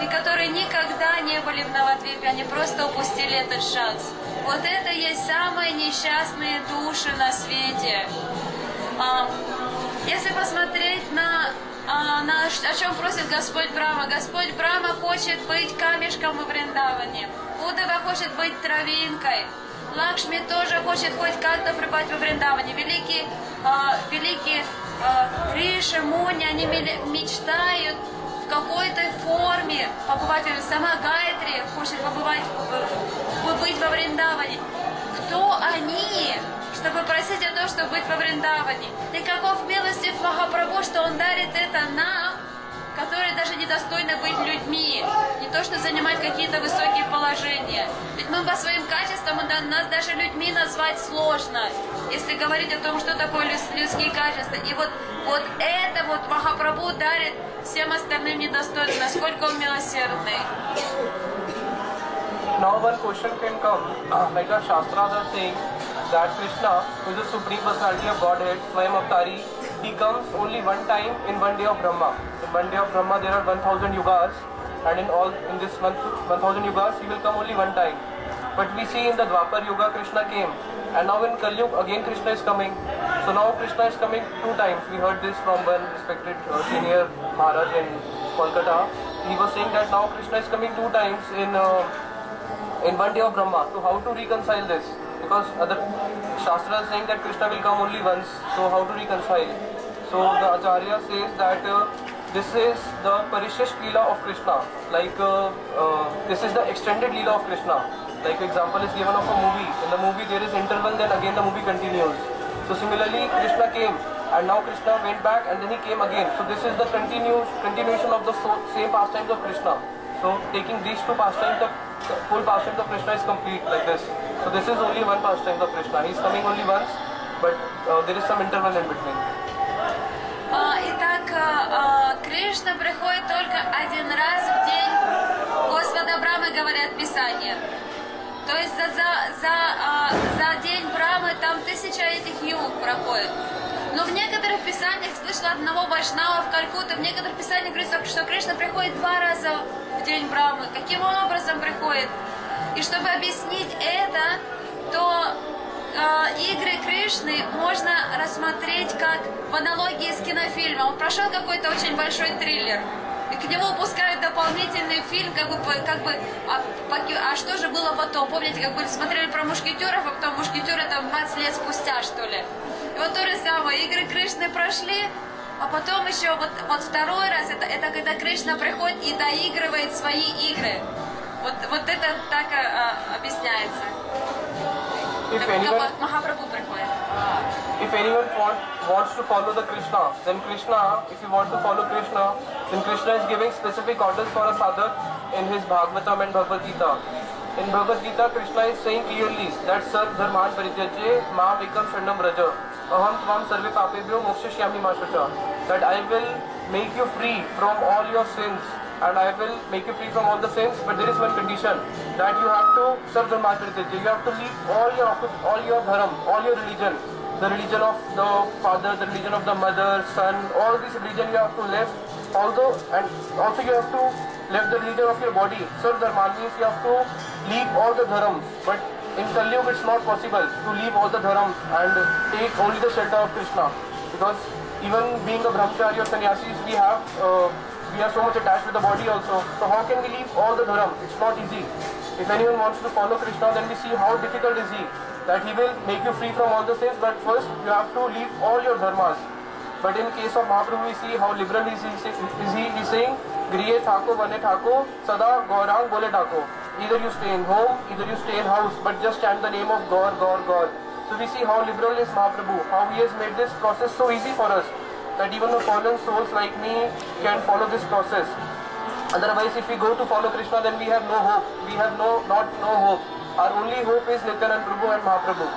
C: и которые никогда не были в Новодвипе, они просто упустили этот шанс. Вот это есть самые несчастные души на свете. А, Если посмотреть на, а, о чем просит Господь Брама, Господь Брама хочет быть камешком во Вриндаване, Удава хочет быть травинкой, Лакшми тоже хочет хоть как-то пребывать во Вриндаване. Великие, а, великие а, Риши, Муни, они мечтают в какой-то форме побывать. Сама Гайтри хочет побывать, в- быть во Вриндаване. Кто они, чтобы просить о том, чтобы быть во Вриндаване? И каков милостив Махапрабху, что он дарит это нам, которые даже недостойны быть людьми, не то что занимать какие-то высокие положения. Ведь мы по своим качествам, нас даже людьми назвать сложно, если говорить о том, что такое люд- людские качества. И вот, вот это вот Махапрабху дарит всем остальным недостойным, насколько он милосердный.
B: Now one question can come, like the Shastras are saying that Krishna, who is the supreme personality of Godhead, Swayam Avtari, he comes only one time in one day of Brahma. In one day of Brahma there are 1000 yugas and in all in this one, 1000 yugas he will come only one time. But we see in the Dwapar Yuga Krishna came and now in Kali Yuga again Krishna is coming. So now Krishna is coming two times. We heard this from one respected uh, senior Maharaj in Kolkata. He was saying that now Krishna is coming two times in uh, in one day of Brahma. So how to reconcile this? Because other Shastra is saying that Krishna will come only once. So how to reconcile? So the Acharya says that uh, this is the Parishish Leela of Krishna. Like uh, uh, this is the extended Leela of Krishna. Like example is given of a movie. In the movie there is interval, then again the movie continues. So similarly Krishna came and now Krishna went back and then he came again. So this is the continuous continuation of the so- same pastimes of Krishna. So taking these two pastimes, the the full pastime of Krishna is complete like this. So this is only one pastime of Krishna. He is coming only once, but uh, there is some interval in between.
C: А, Итак, а, а, Кришна приходит только один раз в день Господа Брамы, говорят Писания. То есть за, за, за, а, за день Брамы там тысяча этих юг проходит. Но в некоторых писаниях, слышала одного Вайшнава в Калькутте, в некоторых писаниях говорится, что Кришна приходит два раза в день Брамы. Каким образом приходит? И чтобы объяснить это, то э, игры Кришны можно рассмотреть как в аналогии с кинофильмом. Он прошел какой-то очень большой триллер. И к нему выпускают дополнительный фильм, как бы, как бы а, а что же было потом? Помните, как бы смотрели про мушкетеров, а потом мушкетеры там 20 лет спустя, что ли? Вот то же самое, игры Кришны прошли, а потом еще вот, вот второй раз, это, это когда Кришна приходит и доигрывает свои игры. Вот, вот это так а, а, объясняется.
B: If
C: Как
B: anyone,
C: Махапрабху приходит.
B: if anyone want, wants to follow the Krishna, then Krishna, if you want to follow Krishna, then Krishna is giving specific orders for a sadhak in his Bhagavatam and Bhagavad Gita. In Bhagavad Gita, Krishna is saying clearly that Sarv Dharman Parityaje Mam Ekam Shandam Braja Aham Tvam Sarve Papebhyo Mokshishyami Mashucha that I will make you free from all your sins and I will make you free from all the sins but there is one condition that you have to Sarv Dharman Parityaje you have to leave all your all your dharam, all your religion the religion of the father, the religion of the mother, son, all this religion you have to live although and also you have to left the religion of your body. So dharma means you have to leave all the dharams. But in Kali Yuga it's not possible to leave all the dharams and take only the shelter of Krishna. Because even being a brahmachari or sannyasis, we have uh, we are so much attached with the body also. So how can we leave all the dharam? It's not easy. If anyone wants to follow Krishna, then we see how difficult is he. That he will make you free from all the sins, but first you have to leave all your dharmas. But in case of Mahaprabhu, we see how liberal is he. Is he he's saying, Griye Thako, Bane Thako, Sada Gaurang Bole Thako. Either you stay in home, either you stay in house, but just chant the name of Gaur, Gaur, Gaur. So we see how liberal is Mahaprabhu, how he has made this process so easy for us that even the fallen souls like me can follow this process. Otherwise, if we go to follow Krishna, then we have no hope. We have no not no hope. Our only hope is Nityanand Prabhu and Mahaprabhu.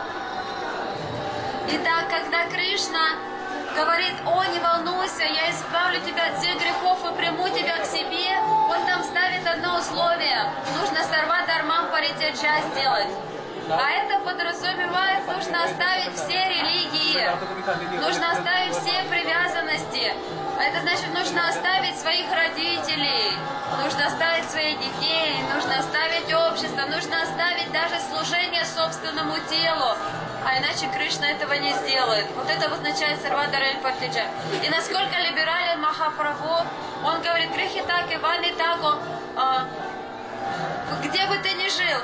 C: Итак, когда Кришна говорит, о, не волнуйся, я избавлю тебя от всех грехов и приму тебя к себе, он там ставит одно условие. Нужно сорвать дармам паритяджа сделать. А это подразумевает, нужно оставить все религии, нужно оставить все привязанности. Это значит, нужно оставить своих родителей, нужно оставить своих детей, нужно оставить общество, нужно оставить даже служение собственному телу. А иначе Кришна этого не сделает. Вот это означает Сарвадарель Партиджа. И насколько либерален Махапрабху, он говорит, грехи так и вани тако, а, где бы ты ни жил,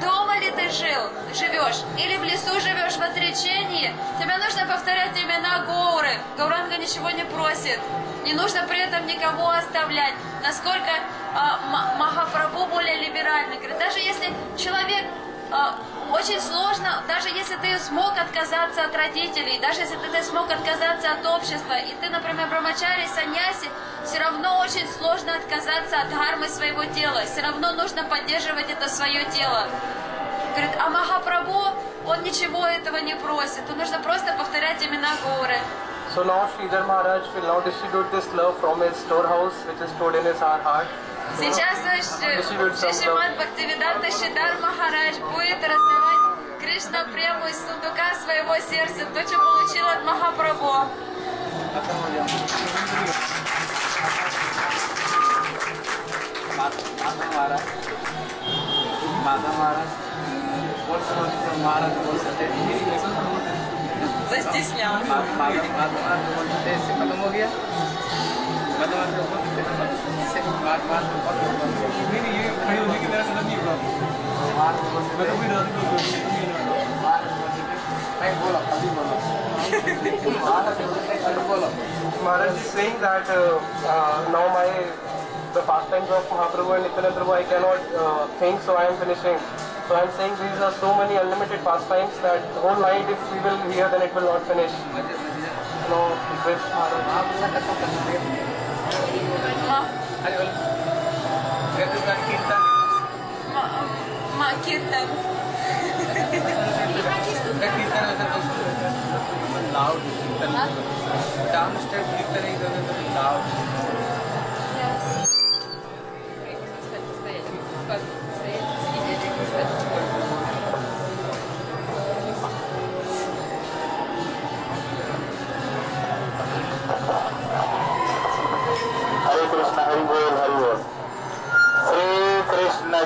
C: дома ли ты жил, живешь, или в лесу живешь в отречении, тебе нужно повторять имена Гоуры. Гауранга ничего не просит. Не нужно при этом никого оставлять. Насколько а, Махапрабху более либеральный. Говорит, даже если человек очень сложно, даже если ты смог отказаться от родителей, даже если ты смог отказаться от общества, и ты, например, брамачари, саньяси, все равно очень сложно отказаться от гармы своего тела. Все равно нужно поддерживать это свое тело. Говорит, а Махапрабху, он ничего этого не просит. То нужно просто повторять имена горы.
B: So now Sridhar Maharaj will now distribute this love from his storehouse, which is stored in his heart.
C: Сейчас Шишимат Бхактивиданта Шидар Махарадж будет раздавать Кришна прему из сундука своего сердца, то, что получил от Махапрабху.
A: Mata
B: नहीं नहीं ये खड़ी होने की मेरा कदम नहीं हुआ मैं तो भी रात को
A: नहीं बोलो अभी बोलो महाराज बोलते अभी बोलो
B: Maharaj is saying that uh, uh, now my the pastimes of Mahaprabhu and Nityananda Prabhu I cannot uh, think, so I am finishing. So I am saying these are so many unlimited pastimes that the whole night if we will hear then it will not finish. You know, with
A: Ayun. Ganto ka kita. Ma
D: Makitan. kita na sa loud. Downstairs kita na loud.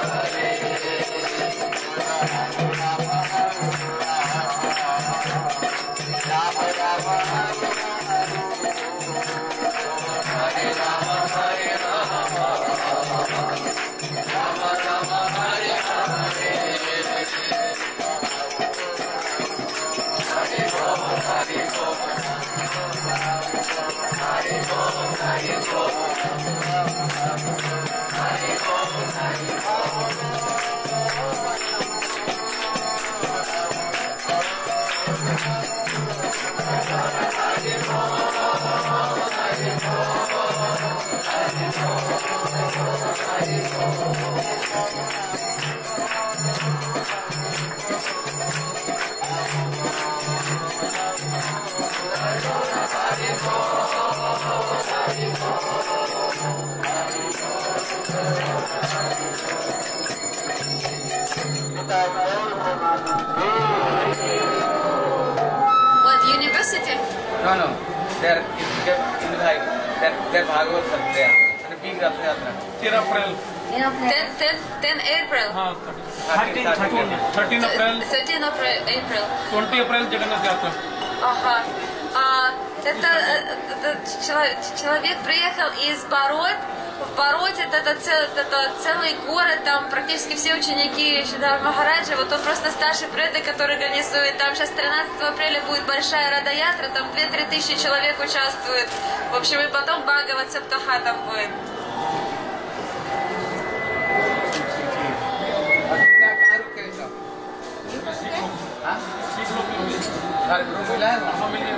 D: Hare
C: What university?
A: No, no. They're in, in like they're, they're Bhagavatam there. And a big Rath Yatra.
B: 10 April.
C: 10, 10, 10 April.
B: हाँ,
A: 13, 13,
B: 13 अप्रैल
C: 13 अप्रैल अप्रैल
B: 20 अप्रैल जगन्नाथ यात्रा
C: हाँ А, это, э, это чело- человек приехал из Бород. В Бороде это, это, цел- это целый город, там практически все ученики Шидар Махараджа. Вот он просто старший предок, который организует. Там сейчас 13 апреля будет большая Радаятра, там 2-3 тысячи человек участвует. В общем, и потом Бхагават Саптаха там будет.
A: और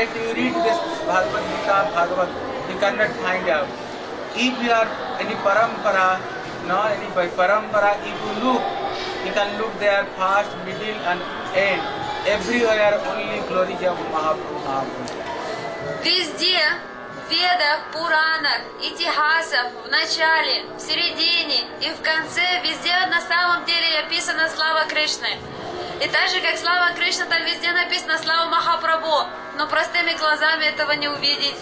A: if directly you read this Bhagavad Gita, Bhagavad, you cannot find out. If you are any parampara, no, any by parampara, if you look, you can look there past, middle and end. Everywhere only glory of Mahaprabhu. Mahaprabhu.
C: Везде, Ведах, Пуранах, Итихасах, в начале, в середине и в конце, везде на самом деле описана слава Кришны. И так же, как слава Кришны, там везде написано слава Махапрабху, но простыми глазами этого не увидеть.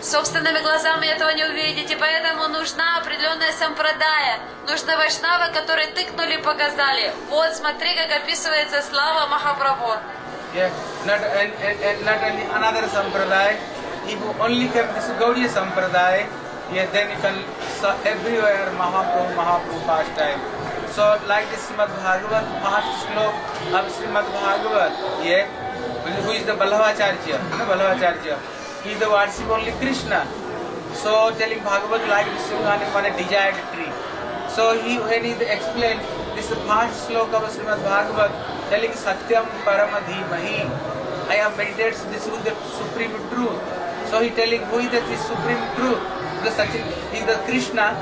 C: Собственными глазами этого не увидеть, и поэтому нужна определенная сампрадая. Нужны вайшнавы, которые тыкнули, показали. Вот, смотри, как описывается слава Махапрабху.
A: So like the Srimad Bhagavat, slok of Srimad Bhagavat, yeah, is the Ballavacharya, know, Ballavacharya. He is the worship only Krishna. So telling Bhagavat like one upon a desired tree. So he when he explained this first sloka of Srimad Bhagavat telling Satyam Paramadhimahi. I have meditated this is the supreme truth. So he telling who is the supreme truth? The Sachin is the Krishna.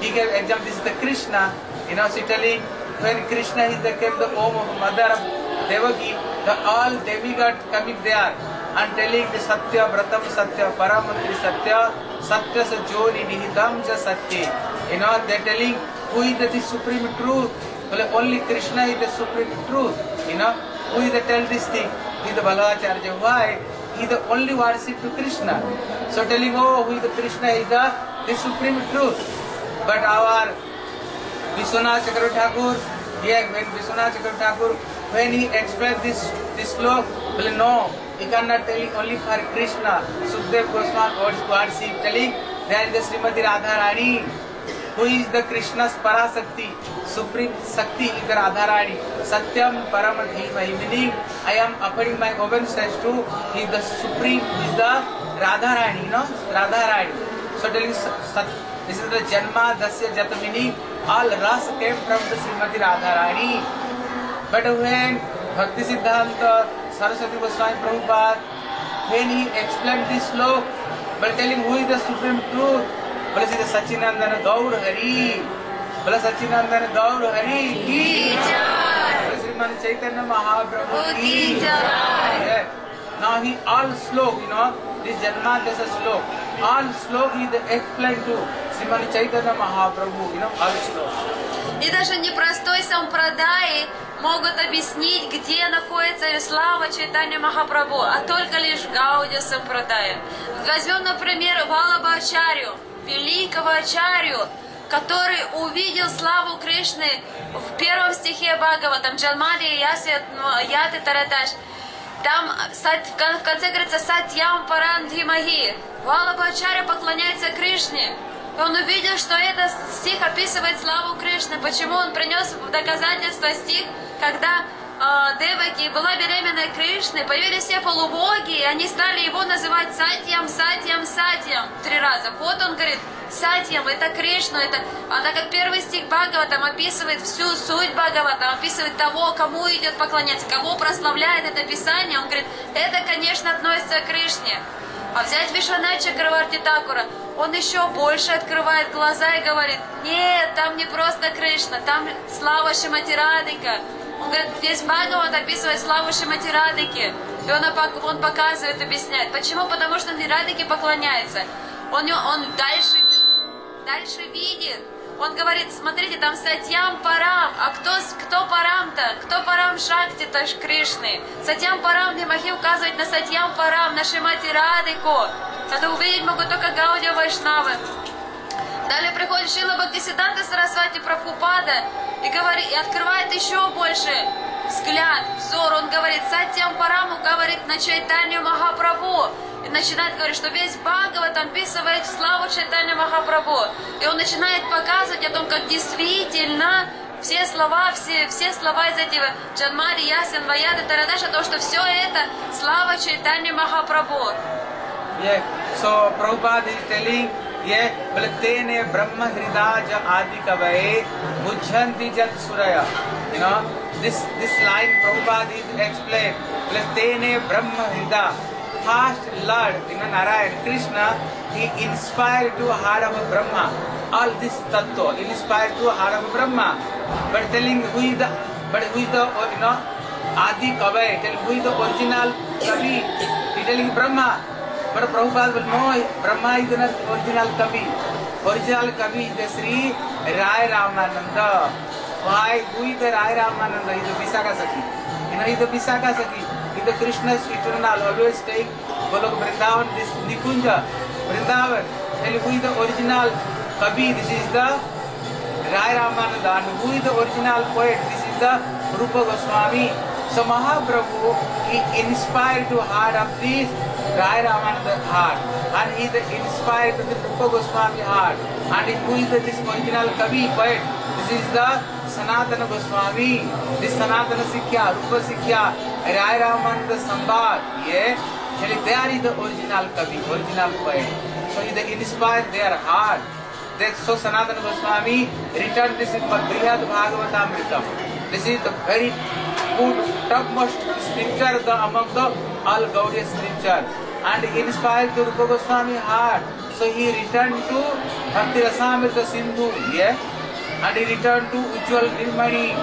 A: He gave example, this is the Krishna. You know, so telling when Krishna is the came the home of mother of Devaki, the all demigod coming there and telling the Satya, Vratam Satya, Paramantri Satya, Satya sa Joni Nihitam Satya. You know, they're telling who is the, supreme truth. Well, only Krishna is the supreme truth. You know, who is the tell this thing? He the Balacharya. Why? He the only worship to Krishna. So telling, oh, who is the Krishna is the, the supreme truth. But our Vishwanath Chakravarti Thakur, yeah, when Vishwanath Chakravarti Thakur, when he explained this this slok, well, no, he cannot tell only for Krishna. Sukdev Goswami words worship telling there is the Srimati Radharani, who is the Krishna's Parasakti, supreme Sakti is the Radharani. Satyam Paramadhimahi, meaning I am offering my obeisance to he is the supreme, he is the Radharani, you know, Radharani. So telling this is the Janma Dasya Jata meaning all ras came from the Srimati Radharani. But when Bhakti Siddhanta Saraswati Goswami Prabhupada when he explain this shloka but telling who is the supreme truth बोले सीधे सचिनंदन गौर हरि बोले सचिनंदन गौर हरि की जय श्रीमान चैतन्य महाप्रभु की जय Now he all slok, you know, this Janma this is slok. All slok he the explain to Sri Chaitanya Mahaprabhu, you.
C: И даже непростой сампрадаи могут объяснить, где находится слава читания Махапрабху, а только лишь Гаудия сампрадая. Возьмем, например, Валаба Ачарью, великого Ачарью, который увидел славу Кришны в первом стихе Бхагаватам, Джалмади Яты Тараташ. Там в кон- в конце говорится Сатьям Паран Димаги. Валабхачаря поклоняется Кришне. Он увидел, что этот стих описывает славу Кришны. Почему он принес доказательство стих, когда э, Деваки была беременной Кришной, появились все полубоги, и они стали его называть Сатьям, Сатьям, Сатьям три раза. Вот он говорит, Сатьям, это Кришну, это... А так как первый стих Бхагаватам описывает всю суть Бхагаватам, описывает того, кому идет поклоняться, кого прославляет это Писание, он говорит, это, конечно, относится к Кришне. А взять Вишванача Чакраварти Такура, он еще больше открывает глаза и говорит, нет, там не просто Кришна, там слава Шимати Радика. Он говорит, здесь Бхагават описывает славу Шимати Радики. И он, он показывает, объясняет. Почему? Потому что Радике поклоняется. Он, он дальше, дальше видит. Он говорит, смотрите, там Сатьям Парам. А кто, кто Парам-то? Кто Парам Шакти-то ж Кришны? Сатьям Парам Димахи указывает на Сатьям Парам, на Шимати Радику. Это увидеть могут только Гаудия Вайшнавы. Далее приходит Шила Бхактисиданта Сарасвати Прабхупада и, говорит, и открывает еще больше взгляд, взор. Он говорит, Сатьям Параму говорит на Чайтанью Махапрабху И начинает говорить, что весь Бхагават описывает славу Чайтанью Махапрабху. И он начинает показывать о том, как действительно все слова, все, все слова из этого Джанмари, Ясен, Ваяда, Тарадаш, о том, что все это слава Чайтанью Махапрабху.
A: Yeah. So Prabhupada is telling, yeah, बोले तेने ब्रह्म हृदाज आदि कवये बुझंति जत suraya. You know, this this line Prabhupada is explained. बोले तेने ब्रह्म हृदा. First Lord, you know, Narayan, Krishna, he inspired to heart of Brahma. All this tattva inspired to heart of Brahma. But telling who is the, but who is the, you know, Adi Kavai, telling who is the original Kavi. He telling Brahma. But Prabhupada will know Brahma is the original Kavi. Original Kavi is the Sri Rai Ramananda. Why? Who is the Rai Ramananda? He is the Visakha Sakhi. You know, he is the Visakha Sakhi. Is the Krishna's eternal, always take Golok Vrindavan, this Nikunja, Vrindavan. Tell who is the original Kavi? This is the Rai Ramananda. And who is the original poet? This is the Rupa Goswami. So Mahaprabhu, he inspired to heart of this Rai Ramananda heart. And he is inspired to the Rupa Goswami heart. And who is the, this original Kavi poet? This is the Sanatana Goswami. This Sanatana Sikhya, Rupa Sikhya, Rai Ramananda Sambad. Yeah. Actually, they are the original Kavi, original poet. So he inspired their heart. Then so Sanatana Goswami written this in Brihad Bhagavatamritam. This is the very good topmost scripture the, among the all Gaudiya scripture. And inspired the Rupa Goswami heart. So he returned to Bhakti Rasamrita Sindhu. Yeah. And he returned to Ujjwal Nirmani.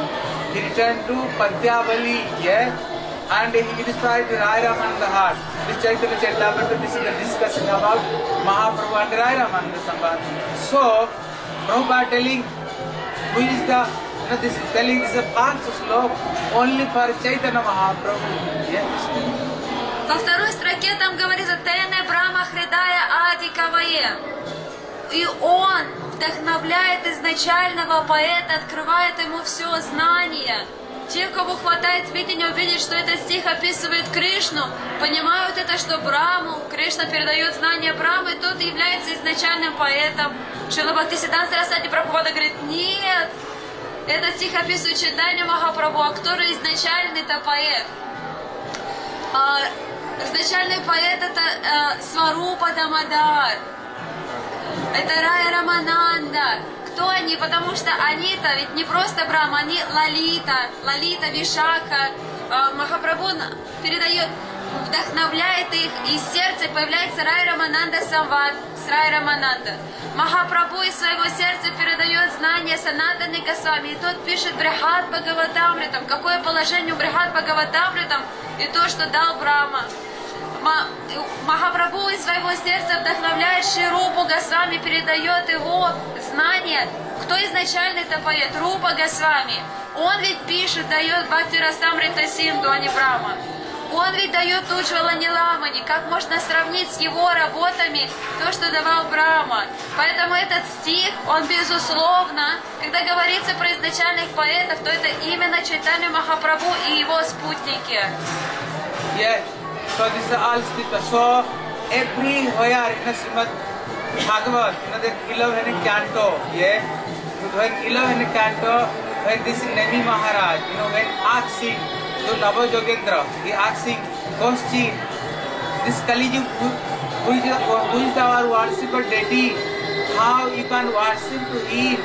A: He returned to Padyavali. Yeah. And he inspired Rai Ramananda heart. This Chaitanya Charitamrita, this is the discussion about Mahaprabhu and Rai Ramananda Samband. So, Prabhupada telling who is the, you know, this is telling is a part of slok only for Chaitanya Mahaprabhu. Yes.
C: Во второй строке там говорится Тене Брама Хридая Ади Кавае. И он вдохновляет изначального поэта, открывает ему все знание. Те, кого хватает видения, увидят, что этот стих описывает Кришну, понимают это, что Браму, Кришна передает знания Брамы, тот является изначальным поэтом. Шила Бхактисидан Сарасати Прабхупада говорит, нет, этот стих описывает читание Махапрабху, а кто же изначальный-то поэт? А, изначальный поэт это э, Сварупа Дамадар. Это Рая Рамананда. Кто они? Потому что они-то ведь не просто Брахма, они Лалита, Лалита, Вишака. Э, Махапрабху передает, вдохновляет их, и из сердца появляется Рай Рамананда Самвад с Рай Рамананда. Махапрабху из своего сердца передает знания Санатаны Госвами, и тот пишет Брихат Бхагаватамритам. Какое положение у Брихат Бхагаватамритам и то, что дал Брахма. Ма- Махапрабху из своего сердца вдохновляет Ширупу Госвами, передает его знания. Кто изначально это поэт? Рупа Госвами. Он ведь пишет, дает Бхакти Синду, а не Брахма. Он ведь дает Уджвала Ниламани. Как можно сравнить с его работами то, что давал Брахма? Поэтому этот стих, он безусловно, когда говорится про изначальных поэтов, то это именно Чайтанья Махапрабху и его спутники.
A: Yes. All scripture. So everywhere in the Srimad Bhagavad, you know, the 11th canto, yeah, when 11th canto, when this Nemi Maharaj, you know, when asking to Nava Jogendra, he asking, Goshti, this Kaliji, who, who, is, who is our worshipper deity, how you can worship to him,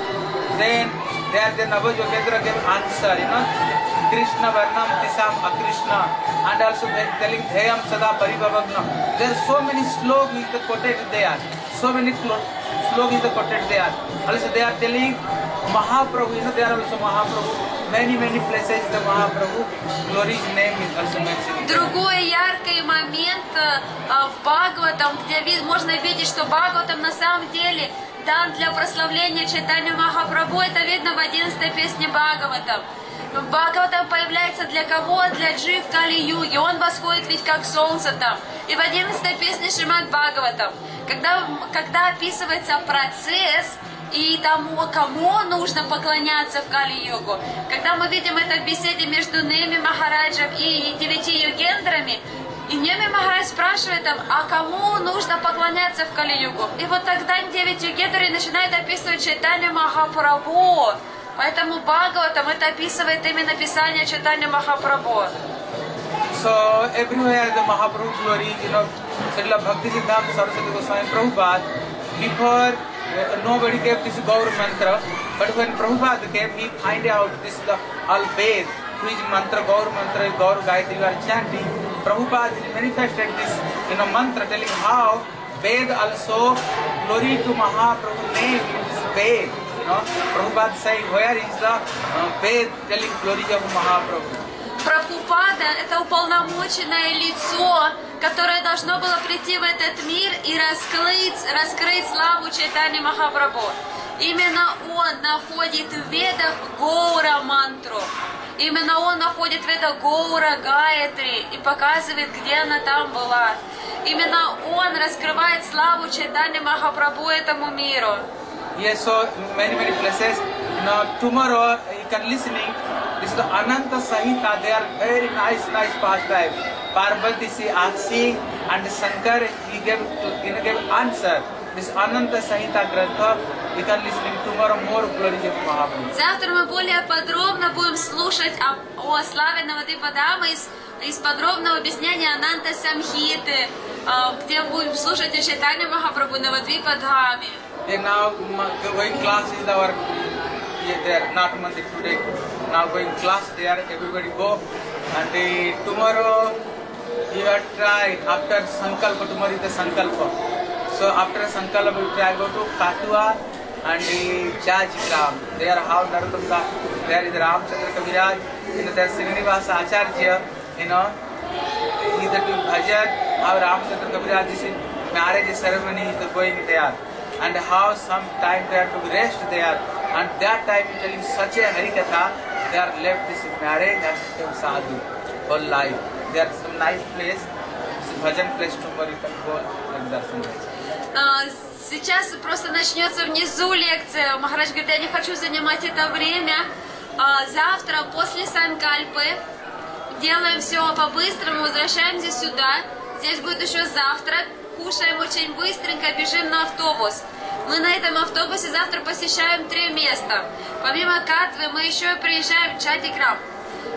A: then there the Nava Jogendra gave answer, you know, Krishna Varnam Tisam Akrishna and also they telling Dheyam Sada Paribhavagna. There are so many slokas is the quoted there. So many clo- slokas is the quoted there. Also they are telling Mahaprabhu, you know there are also Mahaprabhu. Many, many places the Mahaprabhu glory's name is also mentioned.
C: Другой яркий момент э, э, в Бхагаватам, где ви- можно видеть, что Бхагаватам на самом деле дан для прославления читания Махапрабху, это видно в 11 песне Бхагаватам. Бхагаватам появляется для кого? Для Джив Кали-юги. Он восходит ведь как солнце там. И в 11 песне Шримад Бхагаватам, когда, когда описывается процесс, и тому, кому нужно поклоняться в Кали-югу. Когда мы видим это в беседе между Неми Махараджем и девяти югендрами, и Неми Махарадж спрашивает там, а кому нужно поклоняться в Кали-югу? И вот тогда девять югендры начинают описывать читание Махапрабху. Поэтому Бхагаватам это описывает именно писание читания Махапрабху.
A: So everywhere the Mahaprabhu glory, you know, Srila Bhakti Siddhanta Saraswati Goswami Prabhupada, before uh, nobody gave this Gaur mantra, but when Prabhupada came, he find out this the all Ved, which mantra, Gaur mantra, Gaur Gayatri you are chanting. Prabhupada manifested this, you know, mantra telling how Ved also glory to Mahaprabhu name in this Ved. You know, Prabhupada saying where is the uh, Ved telling glory of Mahaprabhu.
C: Прабхупада – это уполномоченное лицо, которое должно было прийти в этот мир и раскрыть, раскрыть славу Чайтани Махапрабху. Именно он находит в ведах Гоура мантру. Именно он находит в ведах Гоура Гаятри и показывает, где она там была. Именно он раскрывает славу Чайтани Махапрабху этому миру.
E: Yes, so many many places. Now tomorrow you can listening. This is the Ananta Sahita. They are very nice, nice pastime. Parvati is asking and Shankar he gave he gave answer. This Ananta Sahita Grantha. You can listening tomorrow more glory of Mahaprabhu.
C: Завтра мы более подробно будем слушать о, о славе Навадипадамы из, из подробного объяснения Ананта Самхиты, а, где будем слушать о читании Махапрабху Навадвипадхами.
E: Then now going class is our yeah, there not Monday today. Now going class there, everybody go. And the, tomorrow you are try after Sankalpa, tomorrow is the Sankalpa. So after Sankalpa you try go to Katua and the Jajgram. There how Narottam there is Ramchandra Kaviraj, you know, there Srinivasa Acharya, you know, he the doing bhajan, how Ramchandra Kaviraj is marriage ceremony is going there. And how some time they are to rest there. And that time you telling such a Harikatha, they are left this marriage and become sadhu whole life. There is some nice place, bhajan place tomorrow you can go and darshan.
C: А, Сейчас просто начнется внизу лекция. Махарадж говорит, я не хочу занимать это время. А, Завтра после Санкальпы делаем все по-быстрому, возвращаемся сюда. Здесь будет еще завтрак. Кушаем очень быстренько, бежим на автобус. Мы на этом автобусе завтра посещаем три места. Помимо Катвы мы еще и приезжаем в Чадиграм.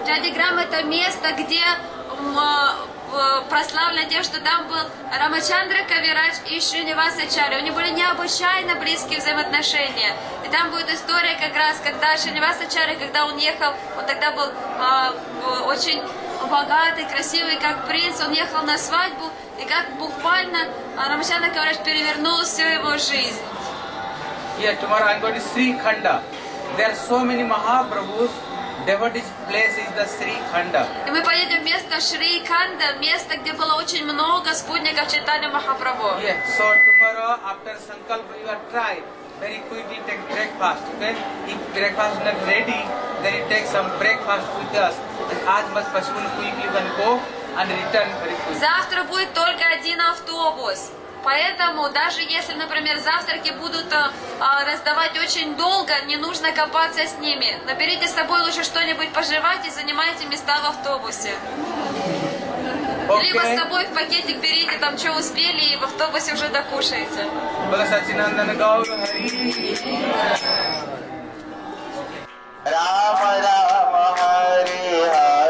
C: Чадиграм это место, где э, прославлено тем, что там был Рамачандра Кавирадж и Шринивасачари. У них были необычайно близкие взаимоотношения. И там будет история как раз, когда Шринивасачари, когда он ехал, он тогда был а, в- очень богатый, красивый, как принц, он ехал на свадьбу, и как буквально а, Рамачандра Кавирадж перевернул всю его жизнь.
E: Yeah, tomorrow I'm going to Sri Khanda. There are so many Mahaprabhus. Devotees place is the Sri Khanda.
C: И мы поедем в место Шри Канда, место, где было очень много спутников читания Махапрабху.
E: Yeah, so tomorrow after Sankalpa you are try very quickly take breakfast, okay? If breakfast not ready, then you take some breakfast with us. And as much possible quickly you can go and return very quickly.
C: Завтра будет только один автобус. Поэтому даже если, например, завтраки будут а, а, раздавать очень долго, не нужно копаться с ними. Наберите с собой лучше что-нибудь пожевать и занимайте места в автобусе. Либо с
E: Okay.
C: собой в пакетик берите там, что успели, и в автобусе уже докушаете.
E: Sachinandana Gaur Hari.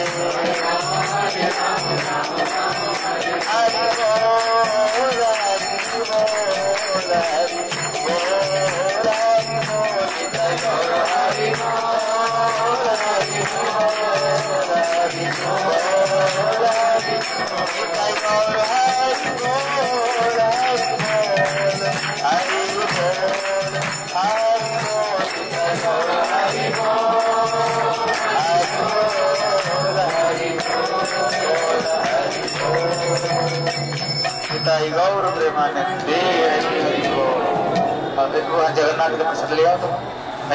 D: Hare Hare पिताई जगन्नाथ के प्रसाद ले आओ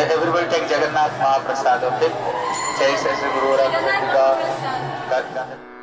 D: everybody take Jagannath mahaprasad okay जय श्री गुरु का